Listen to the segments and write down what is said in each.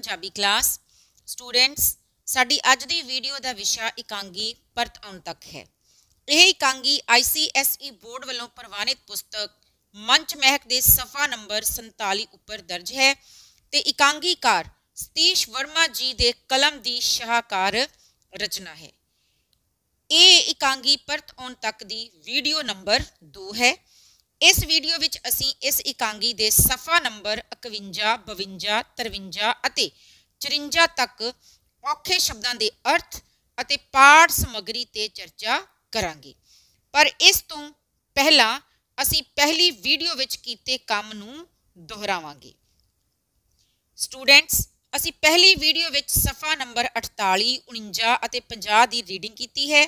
Punjabi class. Students ਸਾਡੀ ਅੱਜ ਦੀ video ਦਾ ਵਿਸ਼ਾ ਇਕਾਂਗੀ ਪਰਤ ਆਉਣ ਤੱਕ ਹੈ। ਇਹ ਇਕਾਂਗੀ ICSE ਬੋਰਡ ਵੱਲੋਂ ਪ੍ਰਵਾਨਿਤ ਪੁਸਤਕ ਮੰਚ ਮਹਿਕ ਦੇ ਸਫਾ ਨੰਬਰ 47 ਉੱਪਰ ਦਰਜ ਹੈ ਤੇ ਇਕਾਂਗੀਕਾਰ ਸਤੀਸ਼ ਵਰਮਾ ਜੀ ਦੇ ਕਲਮ ਦੀ ਸ਼ਾਹਕਾਰ ਰਚਨਾ ਹੈ। ਇਹ ਇਕਾਂਗੀ ਪਰਤ ਆਉਣ ਤੱਕ ਦੀ ਵੀਡੀਓ ਨੰਬਰ 2 ਹੈ। ਇਸ ਵੀਡੀਓ ਵਿੱਚ ਅਸੀਂ ਇਸ ਇਕਾਂਗੀ ਦੇ ਸਫਾ ਨੰਬਰ 51 52 53 ਅਤੇ 54 ਤੱਕ ਔਖੇ ਸ਼ਬਦਾਂ ਦੇ ਅਰਥ ਅਤੇ ਪਾਠ ਸਮੱਗਰੀ ਤੇ ਚਰਚਾ ਕਰਾਂਗੇ। ਪਰ ਇਸ ਤੋਂ ਪਹਿਲਾਂ ਅਸੀਂ ਪਹਿਲੀ ਵੀਡੀਓ ਵਿੱਚ ਕੀਤੇ ਕੰਮ ਨੂੰ ਦੁਹਰਾਵਾਂਗੇ। ਸਟੂਡੈਂਟਸ ਅਸੀਂ ਪਹਿਲੀ ਵੀਡੀਓ ਵਿੱਚ ਸਫਾ ਨੰਬਰ 48 49 ਅਤੇ 50 ਦੀ ਰੀਡਿੰਗ ਕੀਤੀ ਹੈ,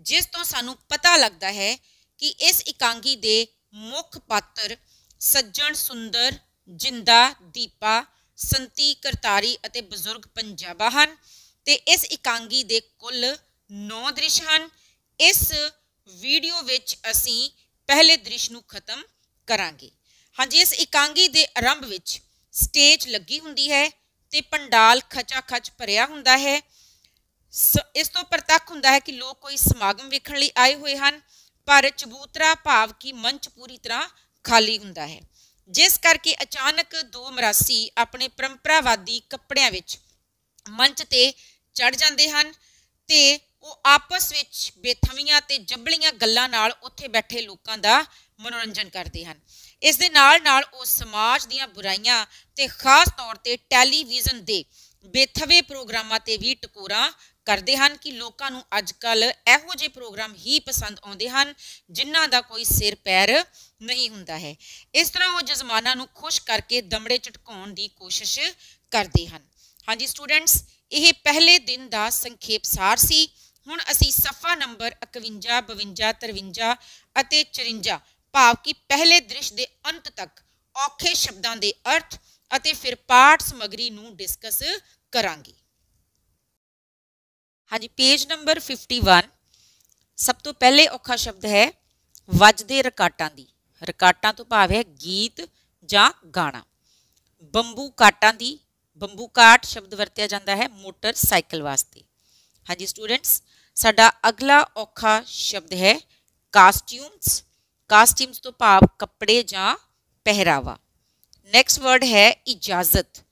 ਜਿਸ ਤੋਂ ਸਾਨੂੰ ਪਤਾ ਲੱਗਦਾ ਹੈ ਕਿ ਇਸ ਇਕਾਂਗੀ ਦੇ ਮੁੱਖ ਪਾਤਰ, ਸੱਜਣ ਸੁੰਦਰ, ਜਿੰਦਾ, ਦੀਪਾ, ਸੰਤੀ, ਕਰਤਾਰੀ ਅਤੇ ਬਜ਼ੁਰਗ ਪੰਜਾਬਾ ਹਨ ਤੇ ਇਸ ਇਕਾਂਗੀ ਦੇ ਕੁੱਲ 9 ਦ੍ਰਿਸ਼ ਹਨ। ਇਸ ਵੀਡੀਓ ਵਿੱਚ ਅਸੀਂ ਪਹਿਲੇ ਦ੍ਰਿਸ਼ ਨੂੰ ਖਤਮ ਕਰਾਂਗੇ। ਹਾਂਜੀ, ਇਸ ਇਕਾਂਗੀ ਦੇ ਆਰੰਭ ਵਿੱਚ ਸਟੇਜ ਲੱਗੀ ਹੁੰਦੀ ਹੈ ਤੇ ਪੰਡਾਲ ਖਚਾ ਖਚ ਭਰਿਆ ਹੁੰਦਾ ਹੈ। ਇਸ ਤੋਂ ਪ੍ਰਤੱਖ ਹੁੰਦਾ ਹੈ ਕਿ ਲੋਕ ਕੋਈ ਸਮਾਗਮ ਵੇਖਣ ਲਈ ਆਏ ਹੋਏ ਹਨ। ਪਰ ਚਬੂਤਰਾ ਭਾਵ ਕਿ ਮੰਚ ਪੂਰੀ ਤਰ੍ਹਾਂ ਖਾਲੀ ਹੁੰਦਾ ਹੈ। ਜਿਸ ਕਰਕੇ ਅਚਾਨਕ ਦੋ ਮਰਾਸੀ ਆਪਣੇ ਪਰੰਪਰਾਵਾਦੀ ਕੱਪੜਿਆਂ ਵਿੱਚ ਮੰਚ ਤੇ ਚੜ ਜਾਂਦੇ ਹਨ ਤੇ ਉਹ ਆਪਸ ਵਿੱਚ ਬੇਥਵੀਆਂ ਤੇ ਜੱਬਲੀਆਂ ਗੱਲਾਂ ਨਾਲ ਉੱਥੇ ਬੈਠੇ ਲੋਕਾਂ ਦਾ ਮਨੋਰੰਜਨ ਕਰਦੇ ਹਨ। ਇਸ ਦੇ ਨਾਲ ਨਾਲ ਉਹ ਸਮਾਜ ਦੀਆਂ ਬੁਰਾਈਆਂ ਤੇ ਖਾਸ ਤੌਰ ਤੇ ਟੈਲੀਵਿਜ਼ਨ ਦੇ ਬੇਥਵੇ ਪ੍ਰੋਗਰਾਮਾਂ ਤੇ ਵੀ ਟਕੋਰਾ ਕਰਦੇ ਹਨ ਕਿ ਲੋਕਾਂ ਨੂੰ ਅੱਜ ਕੱਲ ਇਹੋ ਜਿਹੇ ਪ੍ਰੋਗਰਾਮ ਹੀ ਪਸੰਦ ਆਉਂਦੇ ਹਨ, ਜਿਨ੍ਹਾਂ ਦਾ ਕੋਈ ਸਿਰ ਪੈਰ ਨਹੀਂ ਹੁੰਦਾ ਹੈ। ਇਸ ਤਰ੍ਹਾਂ ਉਹ ਜਜ਼ਮਾਨਾਂ ਨੂੰ ਖੁਸ਼ ਕਰਕੇ ਦਮੜੇ ਝਟਕਾਉਣ ਦੀ ਕੋਸ਼ਿਸ਼ ਕਰਦੇ ਹਨ। ਹਾਂਜੀ ਸਟੂਡੈਂਟਸ, ਇਹ ਪਹਿਲੇ ਦਿਨ ਦਾ ਸੰਖੇਪ ਸਾਰ ਸੀ। ਹੁਣ ਅਸੀਂ ਸਫਾ ਨੰਬਰ 51 52 53 ਅਤੇ 54 ਭਾਵ ਕਿ ਪਹਿਲੇ ਦ੍ਰਿਸ਼ ਦੇ ਅੰਤ ਤੱਕ ਔਖੇ ਸ਼ਬਦਾਂ ਦੇ ਅਰਥ ਅਤੇ ਫਿਰ ਪਾਠ ਸਮਗਰੀ ਨੂੰ ਡਿਸਕਸ ਕਰਾਂਗੇ। ਹਾਂਜੀ ਪੇਜ ਨੰਬਰ 51 ਸਭ ਤੋਂ ਪਹਿਲੇ ਔਖਾ ਸ਼ਬਦ ਹੈ, ਵੱਜਦੇ ਰਕਾਟਾਂ ਦੀ। ਰਕਾਟਾਂ ਤੋਂ ਭਾਵ ਹੈ ਗੀਤ ਜਾਂ ਗਾਣਾ। ਬੰਬੂ ਕਾਟਾਂ ਦੀ, ਬੰਬੂ ਕਾਟ ਸ਼ਬਦ ਵਰਤਿਆ ਜਾਂਦਾ ਹੈ ਮੋਟਰਸਾਈਕਲ ਵਾਸਤੇ। ਹਾਂਜੀ ਸਟੂਡੈਂਟਸ, ਸਾਡਾ ਅਗਲਾ ਔਖਾ ਸ਼ਬਦ ਹੈ ਕਾਸਟਿਊਮਸ। ਕਾਸਟਿਊਮਸ ਤੋਂ ਭਾਵ ਕੱਪੜੇ ਜਾਂ ਪਹਿਰਾਵਾ। ਨੈਕਸਟ ਵਰਡ ਹੈ ਇਜਾਜ਼ਤ,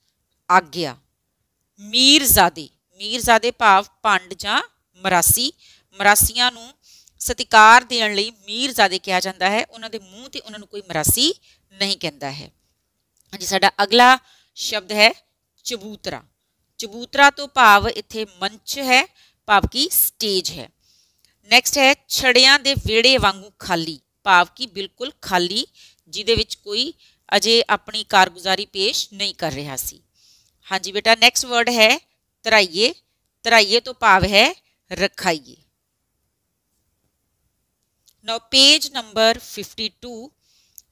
ਆਗਿਆ। ਮੀਰਜ਼ਾਦੇ। ਮੀਰਜ਼ਾਦੇ ਭਾਵ ਪੰਡ ਜਾਂ ਮਰਾਸੀ। ਮਰਾਸੀਆਂ ਨੂੰ ਸਤਿਕਾਰ ਦੇਣ ਲਈ ਮੀਰਜ਼ਾਦੇ ਕਿਹਾ ਜਾਂਦਾ ਹੈ। ਉਹਨਾਂ ਦੇ ਮੂੰਹ ਤੇ ਉਹਨਾਂ ਨੂੰ ਕੋਈ ਮਰਾਸੀ ਨਹੀਂ ਕਹਿੰਦਾ ਹੈ। ਹਾਂਜੀ, ਸਾਡਾ ਅਗਲਾ ਸ਼ਬਦ ਹੈ ਚਬੂਤਰਾ। ਚਬੂਤਰਾ ਤੋਂ ਭਾਵ ਇੱਥੇ ਮੰਚ ਹੈ, ਭਾਵ ਕੀ ਸਟੇਜ ਹੈ। ਨੈਕਸਟ ਹੈ, ਛੜਿਆਂ ਦੇ ਵਿੜੇ ਵਾਂਗੂ ਖਾਲੀ, ਭਾਵ ਕੀ ਬਿਲਕੁਲ ਖਾਲੀ, ਜਿਹਦੇ ਵਿੱਚ ਕੋਈ ਅਜੇ ਆਪਣੀ ਕਾਰਗੁਜ਼ਾਰੀ ਪੇਸ਼ ਨਹੀਂ ਕਰ ਰਿਹਾ ਸੀ। ਹਾਂਜੀ ਬੇਟਾ ਨੈਕਸਟ ਵਰਡ ਹੈ ਤਰਾਈਏ ਤਰਾਈਏ ਤੋਂ ਭਾਵ ਹੈ ਰਖਾਈਏ। Now page number 52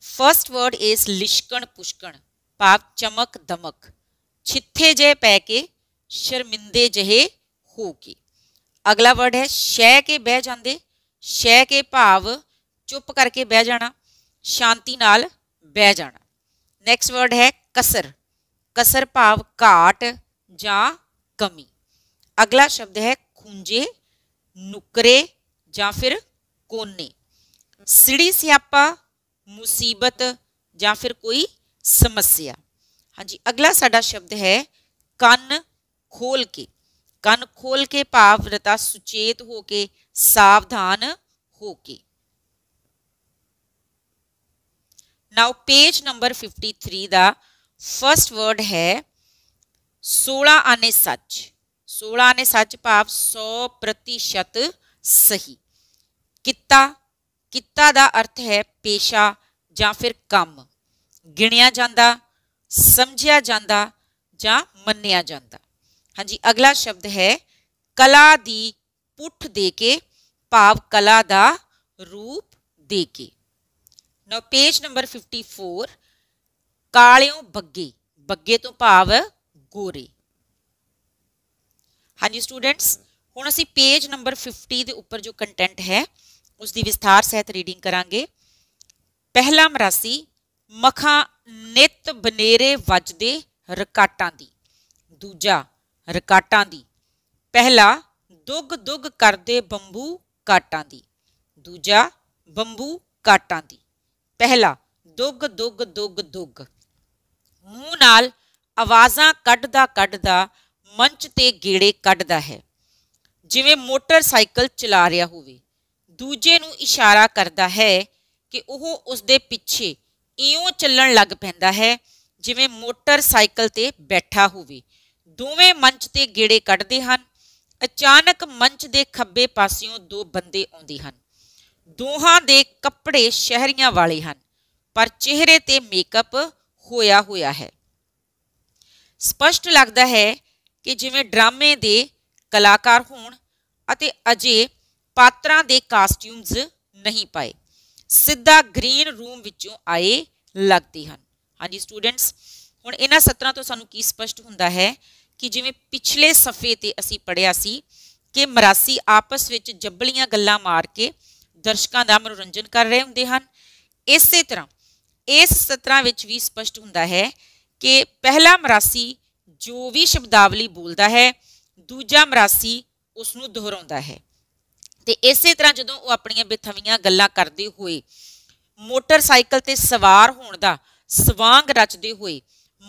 first word is ਲਿਸ਼ਕਣ ਪੁਸ਼ਕਣ, ਭਾਵ ਚਮਕ ਦਮਕ, ਛਿੱਥੇ ਜੇ ਪੈ ਕੇ, ਸ਼ਰਮਿੰਦੇ ਜਹੇ ਹੋ ਕੇ। ਅਗਲਾ ਵਰਡ ਹੈ ਸ਼ਹਿ ਕੇ ਬਹਿ ਜਾਂਦੇ ਸ਼ਹਿ ਕੇ ਭਾਵ ਚੁੱਪ ਕਰਕੇ ਬਹਿ ਜਾਣਾ, ਸ਼ਾਂਤੀ ਨਾਲ ਬਹਿ ਜਾਣਾ। ਨੈਕਸਟ ਵਰਡ ਹੈ ਕਸਰ ਕਸਰ ਭਾਵ ਘਾਟ ਜਾਂ ਕਮੀ ਅਗਲਾ ਸ਼ਬਦ ਹੈ ਖੁੰਝੇ ਨੁਕਰੇ ਜਾਂ ਫਿਰ ਕੋਨੇ ਸਿੜੀ ਸਿਆਪਾ ਮੁਸੀਬਤ ਜਾਂ ਫਿਰ ਕੋਈ ਸਮੱਸਿਆ ਹਾਂਜੀ ਅਗਲਾ ਸਾਡਾ ਸ਼ਬਦ ਹੈ ਕੰਨ ਖੋਲ ਕੇ ਕੰਨ ਖੋਲ ਕੇ ਭਾਵ ਰਤਾ ਸੁਚੇਤ ਹੋ ਕੇ ਸਾਵਧਾਨ ਹੋ ਕੇ ਨਾਓ ਪੇਜ ਨੰਬਰ 53 ਦਾ ਫਰਸਟ ਵਰਡ ਹੈ 16 ਆਨੇ ਸੱਚ। 16 ਆਨੇ ਸੱਚ ਭਾਵ 100% ਸਹੀ। ਕਿੱਤਾ ਕਿੱਤਾ ਦਾ ਅਰਥ ਹੈ ਪੇਸ਼ਾ ਜਾਂ ਫਿਰ ਕੰਮ। ਗਿਣਿਆ ਜਾਂਦਾ, ਸਮਝਿਆ ਜਾਂਦਾ ਜਾਂ ਮੰਨਿਆ ਜਾਂਦਾ। ਹਾਂਜੀ, ਅਗਲਾ ਸ਼ਬਦ ਹੈ ਕਲਾ ਦੀ ਪੁੱਠ ਦੇ ਕੇ, ਭਾਵ ਕਲਾ ਦਾ ਰੂਪ ਦੇ ਕੇ। ਨਾਓ ਪੇਜ ਨੰਬਰ 54 ਕਾਲਿਓ ਬੱਗੇ। ਬੱਗੇ ਤੋਂ ਭਾਵ ਗੋਰੇ ਹਾਂਜੀ ਸਟੂਡੈਂਟਸ ਹੁਣ ਅਸੀਂ ਪੇਜ ਨੰਬਰ 50 ਦੇ ਉੱਪਰ ਜੋ ਕੰਟੈਂਟ ਹੈ ਉਸ ਦੀ ਵਿਸਥਾਰ ਸਹਿਤ ਰੀਡਿੰਗ ਕਰਾਂਗੇ। ਪਹਿਲਾ ਮਰਾਸੀ, ਮਖਾਂ ਨਿਤ ਬਨੇਰੇ ਵੱਜਦੇ ਰਕਾਟਾਂ ਦੀ। ਦੂਜਾ, ਰਕਾਟਾਂ ਦੀ। ਪਹਿਲਾ, ਦੁੱਗ ਦੁੱਗ ਕਰਦੇ ਬੰਬੂ ਕਾਟਾਂ ਦੀ। ਦੂਜਾ, ਬੰਬੂ ਕਾਟਾਂ ਦੀ। ਪਹਿਲਾ, ਦੁੱਗ ਦੁੱਗ ਦੁੱਗ ਦੁੱਗ। ਮੂੰਹ ਨਾਲ ਆਵਾਜ਼ਾਂ ਕੱਢਦਾ ਕੱਢਦਾ ਮੰਚ ਤੇ ਗੇੜੇ ਕੱਢਦਾ ਹੈ। ਜਿਵੇਂ ਮੋਟਰਸਾਈਕਲ ਚਲਾ ਰਿਹਾ ਹੋਵੇ, ਦੂਜੇ ਨੂੰ ਇਸ਼ਾਰਾ ਕਰਦਾ ਹੈ ਕਿ ਉਹ ਉਸ ਦੇ ਪਿੱਛੇ ਇਉਂ ਚੱਲਣ ਲੱਗ ਪੈਂਦਾ ਹੈ, ਜਿਵੇਂ ਮੋਟਰਸਾਈਕਲ ਤੇ ਬੈਠਾ ਹੋਵੇ। ਦੋਵੇਂ ਮੰਚ ਤੇ ਗੇੜੇ ਕੱਢਦੇ ਹਨ। ਅਚਾਨਕ ਮੰਚ ਦੇ ਖੱਬੇ ਪਾਸਿਓਂ ਦੋ ਬੰਦੇ ਆਉਂਦੇ ਹਨ। ਦੋਹਾਂ ਦੇ ਕੱਪੜੇ ਸ਼ਹਿਰੀਆਂ ਵਾਲੇ ਹਨ, ਪਰ ਚਿਹਰੇ ਤੇ ਮੇਕਅਪ ਹੋਇਆ ਹੋਇਆ ਹੈ। ਸਪਸ਼ਟ ਲੱਗਦਾ ਹੈ ਕਿ ਜਿਵੇਂ ਡਰਾਮੇ ਦੇ ਕਲਾਕਾਰ ਹੋਣ ਅਤੇ ਅਜੇ ਪਾਤਰਾਂ ਦੇ ਕਾਸਟਿਊਮਸ ਨਹੀਂ ਪਾਏ, ਸਿੱਧਾ ਗ੍ਰੀਨ ਰੂਮ ਵਿੱਚੋਂ ਆਏ ਲੱਗਦੇ ਹਨ। ਹਾਂਜੀ ਸਟੂਡੈਂਟਸ ਹੁਣ ਇਹਨਾਂ ਸਤਰਾਂ ਤੋਂ ਸਾਨੂੰ ਕੀ ਸਪਸ਼ਟ ਹੁੰਦਾ ਹੈ ਕਿ ਜਿਵੇਂ ਪਿਛਲੇ ਸਫੇ ਤੇ ਅਸੀਂ ਪੜਿਆ ਸੀ ਕਿ ਮਰਾਸੀ ਆਪਸ ਵਿੱਚ ਜੱਬਲੀਆਂ ਗੱਲਾਂ ਮਾਰ ਕੇ ਦਰਸ਼ਕਾਂ ਦਾ ਮਨੋਰੰਜਨ ਕਰ ਰਹੇ ਹੁੰਦੇ ਹਨ। ਇਸੇ ਤਰ੍ਹਾਂ ਇਸ ਸਤਰਾਂ ਵਿੱਚ ਵੀ ਸਪਸ਼ਟ ਹੁੰਦਾ ਹੈ ਕਿ ਪਹਿਲਾ ਮਰਾਸੀ ਜੋ ਵੀ ਸ਼ਬਦਾਵਲੀ ਬੋਲਦਾ ਹੈ, ਦੂਜਾ ਮਰਾਸੀ ਉਸ ਨੂੰ ਦੁਹਰਾਉਂਦਾ ਹੈ। ਤੇ ਇਸੇ ਤਰ੍ਹਾਂ ਜਦੋਂ ਉਹ ਆਪਣੀਆਂ ਬੇਥਵੀਆਂ ਗੱਲਾਂ ਕਰਦੇ ਹੋਏ, ਮੋਟਰਸਾਈਕਲ ਤੇ ਸਵਾਰ ਹੋਣ ਦਾ ਸਵਾਂਗ ਰਚਦੇ ਹੋਏ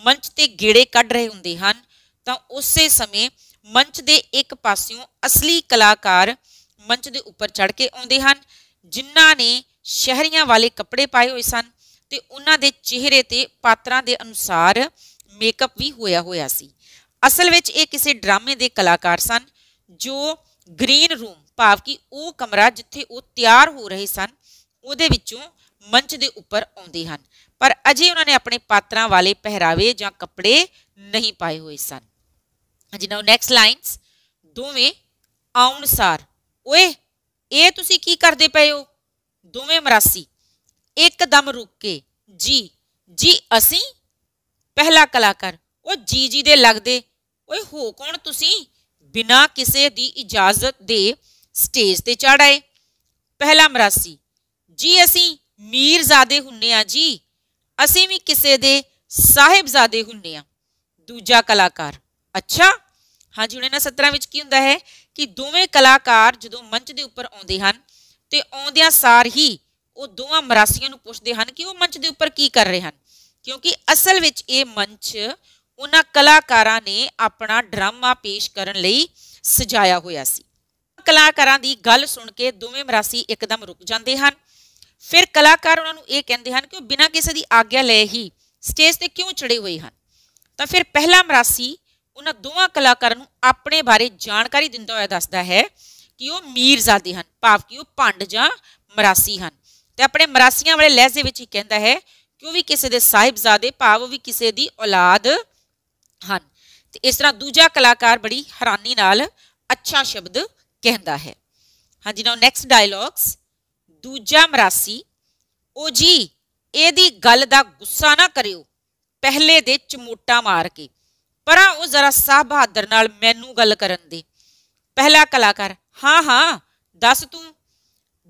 ਮੰਚ ਤੇ ਗੇੜੇ ਕੱਢ ਰਹੇ ਹੁੰਦੇ ਹਨ, ਤਾਂ ਉਸੇ ਸਮੇਂ ਮੰਚ ਦੇ ਇੱਕ ਪਾਸਿਓਂ ਅਸਲੀ ਕਲਾਕਾਰ ਮੰਚ ਦੇ ਉੱਪਰ ਚੜ ਕੇ ਆਉਂਦੇ ਹਨ, ਜਿਨ੍ਹਾਂ ਨੇ ਸ਼ਹਿਰੀਆਂ ਵਾਲੇ ਕੱਪੜੇ ਪਾਏ ਹੋਏ ਸਨ ਤੇ ਉਹਨਾਂ ਦੇ ਚਿਹਰੇ ਤੇ ਪਾਤਰਾਂ ਦੇ ਅਨੁਸਾਰ ਮੇਕਅਪ ਵੀ ਹੋਇਆ ਹੋਇਆ ਸੀ। ਅਸਲ ਵਿੱਚ ਇਹ ਕਿਸੇ ਡਰਾਮੇ ਦੇ ਕਲਾਕਾਰ ਸਨ, ਜੋ ਗ੍ਰੀਨ ਰੂਮ ਭਾਵ ਕਿ ਉਹ ਕਮਰਾ ਜਿੱਥੇ ਉਹ ਤਿਆਰ ਹੋ ਰਹੇ ਸਨ, ਉਹਦੇ ਵਿੱਚੋਂ ਮੰਚ ਦੇ ਉੱਪਰ ਆਉਂਦੇ ਹਨ। ਪਰ ਅਜੇ ਉਹਨਾਂ ਨੇ ਆਪਣੇ ਪਾਤਰਾਂ ਵਾਲੇ ਪਹਿਰਾਵੇ ਜਾਂ ਕੱਪੜੇ ਨਹੀਂ ਪਾਏ ਹੋਏ ਸਨ। ਹਾਂਜੀ ਨਾਓ ਨੈਕਸਟ ਲਾਈਨਸ ਦੋਵੇਂ ਆਉਣਸਾਰ ਓਏ, ਇਹ ਤੁਸੀਂ ਕੀ ਕਰਦੇ ਪਏ ਹੋ? ਦੋਵੇਂ ਮਰਾਸੀ ਇੱਕਦਮ ਰੁਕ ਕੇ, ਜੀ ਜੀ, ਅਸੀਂ ਪਹਿਲਾ ਕਲਾਕਾਰ। ਉਹ ਜੀ ਜੀ ਦੇ ਲੱਗਦੇ। ਓਏ ਹੋ ਕੌਣ ਤੁਸੀਂ? ਬਿਨਾ ਕਿਸੇ ਦੀ ਇਜਾਜ਼ਤ ਦੇ ਸਟੇਜ ਤੇ ਚੜ ਆਏ। ਪਹਿਲਾ ਮਰਾਸੀ, ਜੀ, ਅਸੀਂ ਮੀਰਜ਼ਾਦੇ ਹੁੰਨੇ ਆ ਜੀ। ਅਸੀਂ ਵੀ ਕਿਸੇ ਦੇ ਸਾਹਿਬਜ਼ਾਦੇ ਹੁੰਨੇ ਆ। ਦੂਜਾ ਕਲਾਕਾਰ, ਅੱਛਾ? ਹਾਂਜੀ, ਹੁਣ ਇਹਨਾਂ ਸਤਰਾਂ ਵਿੱਚ ਕੀ ਹੁੰਦਾ ਹੈ ਕਿ ਦੋਵੇਂ ਕਲਾਕਾਰ ਜਦੋਂ ਮੰਚ ਦੇ ਉੱਪਰ ਆਉਂਦੇ ਹਨ, ਤੇ ਆਉਂਦਿਆਂ ਸਾਰ ਹੀ ਉਹ ਦੋਵਾਂ ਮਰਾਸੀਆਂ ਨੂੰ ਪੁੱਛਦੇ ਹਨ ਕਿ ਉਹ ਮੰਚ ਦੇ ਉੱਪਰ ਕੀ ਕਰ ਰਹੇ ਹਨ। ਕਿਉਂਕਿ ਅਸਲ ਵਿੱਚ ਇਹ ਮੰਚ ਉਹਨਾਂ ਕਲਾਕਾਰਾਂ ਨੇ ਆਪਣਾ ਡਰਾਮਾ ਪੇਸ਼ ਕਰਨ ਲਈ ਸਜਾਇਆ ਹੋਇਆ ਸੀ। ਕਲਾਕਾਰਾਂ ਦੀ ਗੱਲ ਸੁਣ ਕੇ ਦੋਵੇਂ ਮਰਾਸੀ ਇੱਕਦਮ ਰੁਕ ਜਾਂਦੇ ਹਨ। ਫਿਰ ਕਲਾਕਾਰ ਉਹਨਾਂ ਨੂੰ ਇਹ ਕਹਿੰਦੇ ਹਨ ਕਿ ਉਹ ਬਿਨਾਂ ਕਿਸੇ ਦੀ ਆਗਿਆ ਲਏ ਹੀ ਸਟੇਜ ਤੇ ਕਿਉਂ ਚੜੇ ਹੋਏ ਹਨ? ਤਾਂ ਫਿਰ ਪਹਿਲਾ ਮਰਾਸੀ ਉਹਨਾਂ ਦੋਵਾਂ ਕਲਾਕਾਰਾਂ ਨੂੰ ਆਪਣੇ ਬਾਰੇ ਜਾਣਕਾਰੀ ਦਿੰਦਾ ਹੋਇਆ ਦੱਸਦਾ ਹੈ ਕਿ ਉਹ ਮੀਰਜ਼ਾਦੇ ਹਨ, ਭਾਵ ਕਿ ਉਹ ਭੰਡ ਜਾਂ ਮਰਾਸੀ ਹਨ। ਤੇ ਆਪਣੇ ਮਰਾਸੀਆਂ ਵਾਲੇ ਲਹਿਜ਼ੇ ਵਿੱਚ ਹੀ ਕਹਿੰਦਾ ਹੈ ਕਿ ਉਹ ਵੀ ਕਿਸੇ ਦੇ ਸਾਹਿਬਜ਼ਾਦੇ ਭਾਵ ਵੀ ਕਿਸੇ ਦੀ ਔਲਾਦ ਹਨ। ਤੇ ਇਸ ਤਰ੍ਹਾਂ ਦੂਜਾ ਕਲਾਕਾਰ ਬੜੀ ਹੈਰਾਨੀ ਨਾਲ ਅੱਛਾ ਸ਼ਬਦ ਕਹਿੰਦਾ ਹੈ। ਹਾਂਜੀ ਨਾਓ ਨੈਕਸਟ ਡਾਇਲੌਗਸ ਦੂਜਾ ਮਰਾਸੀ, ਉਹ ਜੀ, ਇਹਦੀ ਗੱਲ ਦਾ ਗੁੱਸਾ ਨਾ ਕਰਿਓ, ਪਹਿਲੇ ਦੇ ਚਮੋਟਾ ਮਾਰ ਕੇ, ਪਰਾਂ ਉਹ ਜ਼ਰਾ ਸਾਹ ਬਹਾਦਰ ਨਾਲ ਮੈਨੂੰ ਗੱਲ ਕਰਨ ਦੇ। ਪਹਿਲਾ ਕਲਾਕਾਰ, ਹਾਂ ਹਾਂ, ਦੱਸ ਤੂੰ।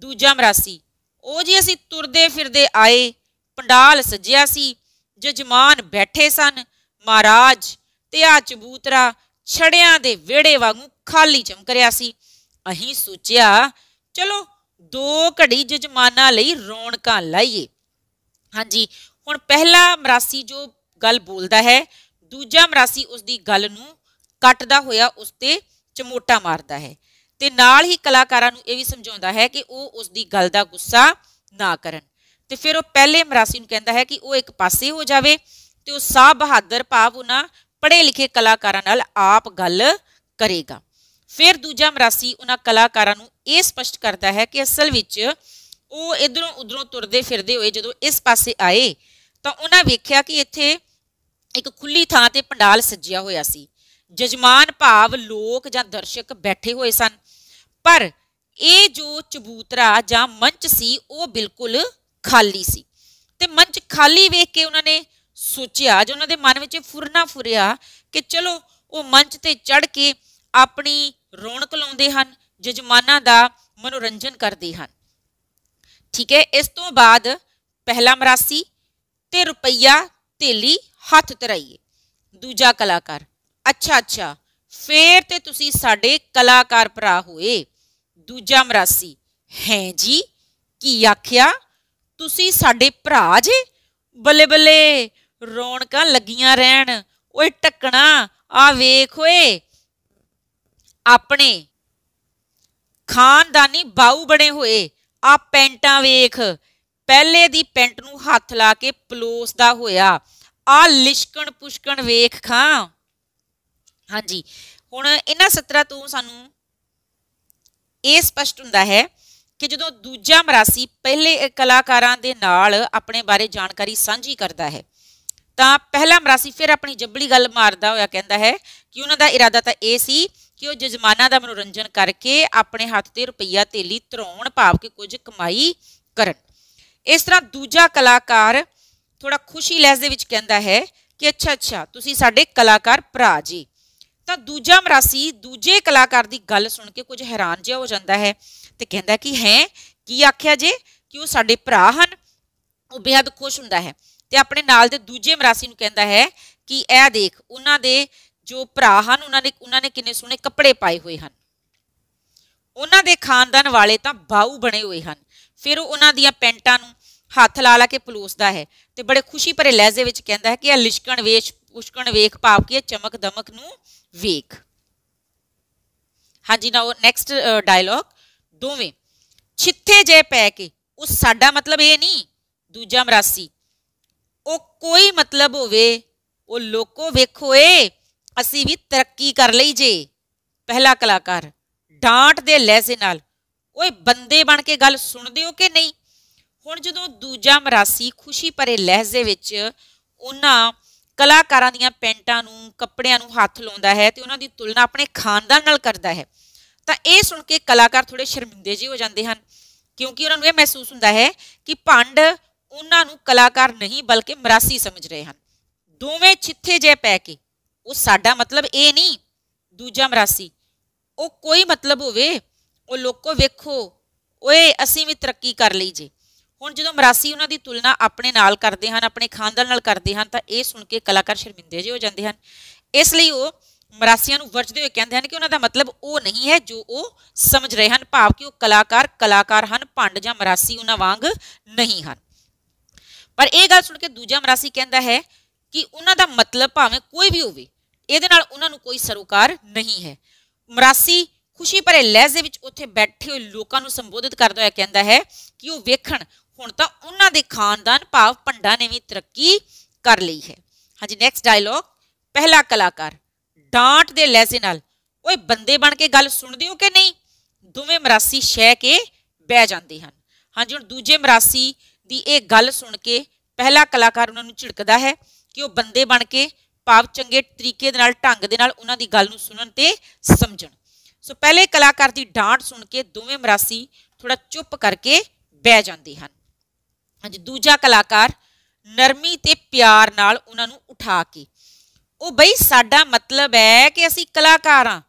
ਦੂਜਾ ਮਰਾਸੀ ਉਹ ਜੀ ਅਸੀਂ ਤੁਰਦੇ ਫਿਰਦੇ ਆਏ, ਪੰਡਾਲ ਸਜਿਆ ਸੀ, ਜਜਮਾਨ ਬੈਠੇ ਸਨ, ਮਹਾਰਾਜ ਤੇ ਆ ਚਬੂਤਰਾ ਛੜਿਆਂ ਦੇ ਵਿਹੜੇ ਵਾਂਗੂ ਖਾਲੀ ਚਮਕ ਰਿਹਾ ਸੀ। ਅਹੀਂ ਸੋਚਿਆ, ਚਲੋ ਦੋ ਘੜੀ ਜਜਮਾਨਾਂ ਲਈ ਰੌਣਕਾਂ ਲਾਈਏ। ਹਾਂਜੀ, ਹੁਣ ਪਹਿਲਾ ਮਰਾਸੀ ਜੋ ਗੱਲ ਬੋਲਦਾ ਹੈ, ਦੂਜਾ ਮਰਾਸੀ ਉਸ ਦੀ ਗੱਲ ਨੂੰ ਕੱਟਦਾ ਹੋਇਆ ਉਸ ਤੇ ਚਮੋਟਾ ਮਾਰਦਾ ਹੈ। ਤੇ ਨਾਲ ਹੀ ਕਲਾਕਾਰਾਂ ਨੂੰ ਇਹ ਵੀ ਸਮਝਾਉਂਦਾ ਹੈ ਕਿ ਉਹ ਉਸ ਦੀ ਗੱਲ ਦਾ ਗੁੱਸਾ ਨਾ ਕਰਨ। ਤੇ ਫਿਰ ਉਹ ਪਹਿਲੇ ਮਰਾਸੀ ਨੂੰ ਕਹਿੰਦਾ ਹੈ ਕਿ ਉਹ ਇੱਕ ਪਾਸੇ ਹੋ ਜਾਵੇ ਤੇ ਉਹ ਸਾਹ ਬਹਾਦਰ ਭਾਵ ਉਹਨਾਂ ਪੜ੍ਹੇ ਲਿਖੇ ਕਲਾਕਾਰਾਂ ਨਾਲ ਆਪ ਗੱਲ ਕਰੇਗਾ। ਫਿਰ ਦੂਜਾ ਮਰਾਸੀ ਉਹਨਾਂ ਕਲਾਕਾਰਾਂ ਨੂੰ ਇਹ ਸਪਸ਼ਟ ਕਰਦਾ ਹੈ ਕਿ ਅਸਲ ਵਿੱਚ ਉਹ ਇਧਰੋਂ ਉਧਰੋਂ ਤੁਰਦੇ ਫਿਰਦੇ ਹੋਏ ਜਦੋਂ ਇਸ ਪਾਸੇ ਆਏ ਤਾਂ ਉਹਨਾਂ ਵੇਖਿਆ ਕਿ ਇੱਥੇ ਇੱਕ ਖੁੱਲੀ ਥਾਂ ਤੇ ਪੰਡਾਲ ਸੱਜਿਆ ਹੋਇਆ ਸੀ। ਜਜਮਾਨ ਭਾਵ ਲੋਕ ਜਾਂ ਦਰਸ਼ਕ ਬੈਠੇ ਹੋਏ ਸਨ। ਪਰ ਇਹ ਜੋ ਚਬੂਤਰਾ ਜਾਂ ਮੰਚ ਸੀ, ਉਹ ਬਿਲਕੁਲ ਖਾਲੀ ਸੀ। ਤੇ ਮੰਚ ਖਾਲੀ ਵੇਖ ਕੇ ਉਹਨਾਂ ਨੇ ਸੋਚਿਆ, ਜੋ ਉਹਨਾਂ ਦੇ ਮਨ ਵਿੱਚ ਫੁਰਨਾ ਫੁਰਿਆ ਕਿ ਚਲੋ ਉਹ ਮੰਚ ਤੇ ਚੜ ਕੇ ਆਪਣੀ ਰੌਣਕ ਲਾਉਂਦੇ ਹਨ, ਜਜਮਾਨਾਂ ਦਾ ਮਨੋਰੰਜਨ ਕਰਦੇ ਹਨ। ਠੀਕ ਹੈ, ਇਸ ਤੋਂ ਬਾਅਦ ਪਹਿਲਾ ਮਰਾਸੀ ਤੇ ਰੁਪਈਆ ਤੇਲੀ ਹੱਥ ਧਰਾਈਏ। ਦੂਜਾ ਕਲਾਕਾਰ। ਅੱਛਾ ਅੱਛਾ, ਫੇਰ ਤੇ ਤੁਸੀਂ ਸਾਡੇ ਕਲਾਕਾਰ ਭਰਾ ਹੋਏ। ਦੂਜਾ ਮਰਾਸੀ, ਹੈ ਜੀ, ਕੀ ਆਖਿਆ? ਤੁਸੀਂ ਸਾਡੇ ਭਰਾ ਜੇ? ਬੱਲੇ ਬੱਲੇ, ਰੌਣਕਾਂ ਲੱਗੀਆਂ ਰਹਿਣ, ਓਏ ਟੱਕਣਾ ਆ ਵੇਖ ਓਏ। ਆਪਣੇ ਖਾਨਦਾਨੀ ਬਾਉ ਬਣੇ ਹੋਏ, ਆ ਪੈਂਟਾਂ ਵੇਖ। ਪਹਿਲੇ ਦੀ ਪੈਂਟ ਨੂੰ ਹੱਥ ਲਾ ਕੇ ਪਲੋਸ ਦਾ ਹੋਇਆ, ਆ ਲਿਸ਼ਕਣ ਪੁਸ਼ਕਣ ਵੇਖ ਖਾਂ। ਹਾਂਜੀ, ਹੁਣ ਇਹਨਾਂ ਸਤਰਾਂ ਤੋਂ ਸਾਨੂੰ ਇਹ ਸਪਸ਼ਟ ਹੁੰਦਾ ਹੈ ਕਿ ਜਦੋਂ ਦੂਜਾ ਮਰਾਸੀ ਪਹਿਲੇ ਕਲਾਕਾਰਾਂ ਦੇ ਨਾਲ ਆਪਣੇ ਬਾਰੇ ਜਾਣਕਾਰੀ ਸਾਂਝੀ ਕਰਦਾ ਹੈ, ਤਾਂ ਪਹਿਲਾ ਮਰਾਸੀ ਫਿਰ ਆਪਣੀ ਜੱਬੜੀ ਗੱਲ ਮਾਰਦਾ ਹੋਇਆ ਕਹਿੰਦਾ ਹੈ ਕਿ ਉਹਨਾਂ ਦਾ ਇਰਾਦਾ ਤਾਂ ਇਹ ਸੀ ਕਿ ਉਹ ਜਜਮਾਨਾਂ ਦਾ ਮਨੋਰੰਜਨ ਕਰਕੇ ਆਪਣੇ ਹੱਥ ਤੇ ਰੁਪਈਆ ਤੇਲੀ ਧਰਾਉਣ ਭਾਵ ਕਿ ਕੁਝ ਕਮਾਈ ਕਰਨ। ਇਸ ਤਰ੍ਹਾਂ ਦੂਜਾ ਕਲਾਕਾਰ ਥੋੜਾ ਖੁਸ਼ੀ ਲਹਿਜ਼ ਦੇ ਵਿੱਚ ਕਹਿੰਦਾ ਹੈ ਕਿ ਅੱਛਾ ਅੱਛਾ, ਤੁਸੀਂ ਸਾਡੇ ਕਲਾਕਾਰ ਭਰਾ ਜੀ। ਤਾਂ ਦੂਜਾ ਮਰਾਸੀ, ਦੂਜੇ ਕਲਾਕਾਰ ਦੀ ਗੱਲ ਸੁਣ ਕੇ ਕੁਝ ਹੈਰਾਨ ਜਿਹਾ ਹੋ ਜਾਂਦਾ ਹੈ ਤੇ ਕਹਿੰਦਾ ਕਿ ਹੈ, ਕੀ ਆਖਿਆ ਜੇ? ਕਿ ਉਹ ਸਾਡੇ ਭਰਾ ਹਨ? ਉਹ ਬੇहद ਖੁਸ਼ ਹੁੰਦਾ ਹੈ ਤੇ ਆਪਣੇ ਨਾਲ ਦੇ ਦੂਜੇ ਮਰਾਸੀ ਨੂੰ ਕਹਿੰਦਾ ਹੈ ਕਿ ਇਹ ਦੇਖ, ਉਹਨਾਂ ਦੇ ਜੋ ਭਰਾ ਹਨ, ਉਹਨਾਂ ਨੇ ਉਹਨਾਂ ਨੇ ਕਿੰਨੇ ਸੋਹਣੇ ਕੱਪੜੇ ਪਾਏ ਹੋਏ ਹਨ। ਉਹਨਾਂ ਦੇ ਖਾਨਦਾਨ ਵਾਲੇ ਤਾਂ ਬਾਉ ਬਣੇ ਹੋਏ ਹਨ। ਫਿਰ ਉਹ ਉਹਨਾਂ ਦੀਆਂ ਪੈਂਟਾਂ ਨੂੰ ਹੱਥ ਲਾ ਲਾ ਕੇ ਪਲੋਸਦਾ ਹੈ ਤੇ ਬੜੇ ਖੁਸ਼ੀ ਭਰੇ ਲਹਿਜ਼ੇ ਵਿੱਚ ਕਹਿੰਦਾ ਹੈ ਕਿ ਇਹ ਲਿਸ਼ਕਣ ਵੇਸ਼, ਪੁਸ਼ਕਣ ਵੇਖ ਭਾਵ ਕਿ ਇਹ ਚਮਕ ਦਮਕ ਨੂੰ ਵੇਖ ਹਾਂਜੀ ਨਾਓ ਨੈਕਸਟ ਡਾਇਲੌਗ ਦੋਵੇਂ। ਛਿੱਥੇ ਜੇ ਪੈ ਕੇ ਉਹ ਸਾਡਾ ਮਤਲਬ ਇਹ ਨਹੀਂ, ਦੂਜਾ ਮਰਾਸੀ। ਉਹ ਕੋਈ ਮਤਲਬ ਹੋਵੇ, ਉਹ ਲੋਕੋ ਵੇਖੋ ਏ, ਅਸੀਂ ਵੀ ਤਰੱਕੀ ਕਰ ਲਈ ਜੇ। ਪਹਿਲਾ ਕਲਾਕਾਰ, ਡਾਂਟ ਦੇ ਲਹਿਜ਼ੇ ਨਾਲ, ਓਏ ਬੰਦੇ ਬਣ ਕੇ ਗੱਲ ਸੁਣਦੇ ਹੋ ਕਿ ਨਹੀਂ? ਹੁਣ ਜਦੋਂ ਦੂਜਾ ਮਰਾਸੀ ਖੁਸ਼ੀ ਭਰੇ ਲਹਿਜ਼ੇ ਵਿੱਚ, ਉਹਨਾਂ ਕਲਾਕਾਰਾਂ ਦੀਆਂ ਪੈਂਟਾਂ ਨੂੰ, ਕੱਪੜਿਆਂ ਨੂੰ ਹੱਥ ਲਾਉਂਦਾ ਹੈ ਤੇ ਉਹਨਾਂ ਦੀ ਤੁਲਨਾ ਆਪਣੇ ਖਾਨਦਾਨ ਨਾਲ ਕਰਦਾ ਹੈ। ਤਾਂ ਇਹ ਸੁਣ ਕੇ ਕਲਾਕਾਰ ਥੋੜੇ ਸ਼ਰਮਿੰਦੇ ਜਿਹੇ ਹੋ ਜਾਂਦੇ ਹਨ, ਕਿਉਂਕਿ ਉਹਨਾਂ ਨੂੰ ਇਹ ਮਹਿਸੂਸ ਹੁੰਦਾ ਹੈ ਕਿ ਭੰਡ ਉਹਨਾਂ ਨੂੰ ਕਲਾਕਾਰ ਨਹੀਂ, ਬਲਕਿ ਮਰਾਸੀ ਸਮਝ ਰਹੇ ਹਨ। ਦੋਵੇਂ ਚਿੱਥੇ ਜੇ ਪੈ ਕੇ, ਉਹ ਸਾਡਾ ਮਤਲਬ ਇਹ ਨਹੀਂ, ਦੂਜਾ ਮਰਾਸੀ। ਉਹ ਕੋਈ ਮਤਲਬ ਹੋਵੇ, ਉਹ ਲੋਕੋ ਵੇਖੋ, ਓਏ ਅਸੀਂ ਵੀ ਤਰੱਕੀ ਕਰ ਲਈ ਜੇ ਹੁਣ ਜਦੋਂ ਮਰਾਸੀ ਉਹਨਾਂ ਦੀ ਤੁਲਨਾ ਆਪਣੇ ਨਾਲ ਕਰਦੇ ਹਨ, ਆਪਣੇ ਖਾਨਦਾਨ ਨਾਲ ਕਰਦੇ ਹਨ, ਤਾਂ ਇਹ ਸੁਣ ਕੇ ਕਲਾਕਾਰ ਸ਼ਰਮਿੰਦੇ ਜਿਹੇ ਹੋ ਜਾਂਦੇ ਹਨ। ਇਸ ਲਈ ਉਹ ਮਰਾਸੀਆਂ ਨੂੰ ਵਰਜਦੇ ਹੋਏ ਕਹਿੰਦੇ ਹਨ ਕਿ ਉਹਨਾਂ ਦਾ ਮਤਲਬ ਉਹ ਨਹੀਂ ਹੈ ਜੋ ਉਹ ਸਮਝ ਰਹੇ ਹਨ, ਭਾਵ ਕਿ ਉਹ ਕਲਾਕਾਰ ਕਲਾਕਾਰ ਹਨ, ਭੰਡ ਜਾਂ ਮਰਾਸੀ ਉਹਨਾਂ ਵਾਂਗ ਨਹੀਂ ਹਨ। ਪਰ ਇਹ ਗੱਲ ਸੁਣ ਕੇ ਦੂਜਾ ਮਰਾਸੀ ਕਹਿੰਦਾ ਹੈ ਕਿ ਉਹਨਾਂ ਦਾ ਮਤਲਬ ਭਾਵੇਂ ਕੋਈ ਵੀ ਹੋਵੇ, ਇਹਦੇ ਨਾਲ ਉਹਨਾਂ ਨੂੰ ਕੋਈ ਸਰੋਕਾਰ ਨਹੀਂ ਹੈ। ਮਰਾਸੀ ਖੁਸ਼ੀ ਭਰੇ ਲਹਿਜ਼ੇ ਵਿੱਚ ਉੱਥੇ ਬੈਠੇ ਹੋਏ ਲੋਕਾਂ ਨੂੰ ਸੰਬੋਧਿਤ ਕਰਦਾ ਹੋਇਆ ਕਹਿੰਦਾ ਹੈ ਕਿ ਉਹ ਵੇਖਣ ਹੁਣ ਤਾਂ ਉਹਨਾਂ ਦੇ ਖਾਨਦਾਨ ਭਾਵ ਭੰਡਾ ਨੇ ਵੀ ਤਰੱਕੀ ਕਰ ਲਈ ਹੈ। ਹਾਂਜੀ ਨੈਕਸਟ ਡਾਇਲੌਗ ਪਹਿਲਾ ਕਲਾਕਾਰ, ਡਾਂਟ ਦੇ ਲਹਿਜ਼ੇ ਨਾਲ। ਓਏ, ਬੰਦੇ ਬਣ ਕੇ ਗੱਲ ਸੁਣਦੇ ਹੋ ਕਿ ਨਹੀਂ? ਦੋਵੇਂ ਮਰਾਸੀ ਸ਼ਹਿ ਕੇ ਬਹਿ ਜਾਂਦੇ ਹਨ। ਹਾਂਜੀ, ਹੁਣ ਦੂਜੇ ਮਰਾਸੀ ਦੀ ਇਹ ਗੱਲ ਸੁਣ ਕੇ ਪਹਿਲਾ ਕਲਾਕਾਰ ਉਹਨਾਂ ਨੂੰ ਝਿੜਕਦਾ ਹੈ ਕਿ ਉਹ ਬੰਦੇ ਬਣ ਕੇ ਭਾਵ ਚੰਗੇ ਤਰੀਕੇ ਦੇ ਨਾਲ, ਢੰਗ ਦੇ ਨਾਲ ਉਹਨਾਂ ਦੀ ਗੱਲ ਨੂੰ ਸੁਣਨ ਤੇ ਸਮਝਣ। ਸੋ ਪਹਿਲੇ ਕਲਾਕਾਰ ਦੀ ਡਾਂਟ ਸੁਣ ਕੇ ਦੋਵੇਂ ਮਰਾਸੀ ਥੋੜਾ ਚੁੱਪ ਕਰਕੇ ਬਹਿ ਜਾਂਦੇ ਹਨ। ਹਾਂਜੀ, ਦੂਜਾ ਕਲਾਕਾਰ ਨਰਮੀ ਤੇ ਪਿਆਰ ਨਾਲ ਉਹਨਾਂ ਨੂੰ ਉਠਾ ਕੇ। ਉਹ ਬਈ, ਸਾਡਾ ਮਤਲਬ ਹੈ ਕਿ ਅਸੀਂ ਕਲਾਕਾਰ ਹਾਂ।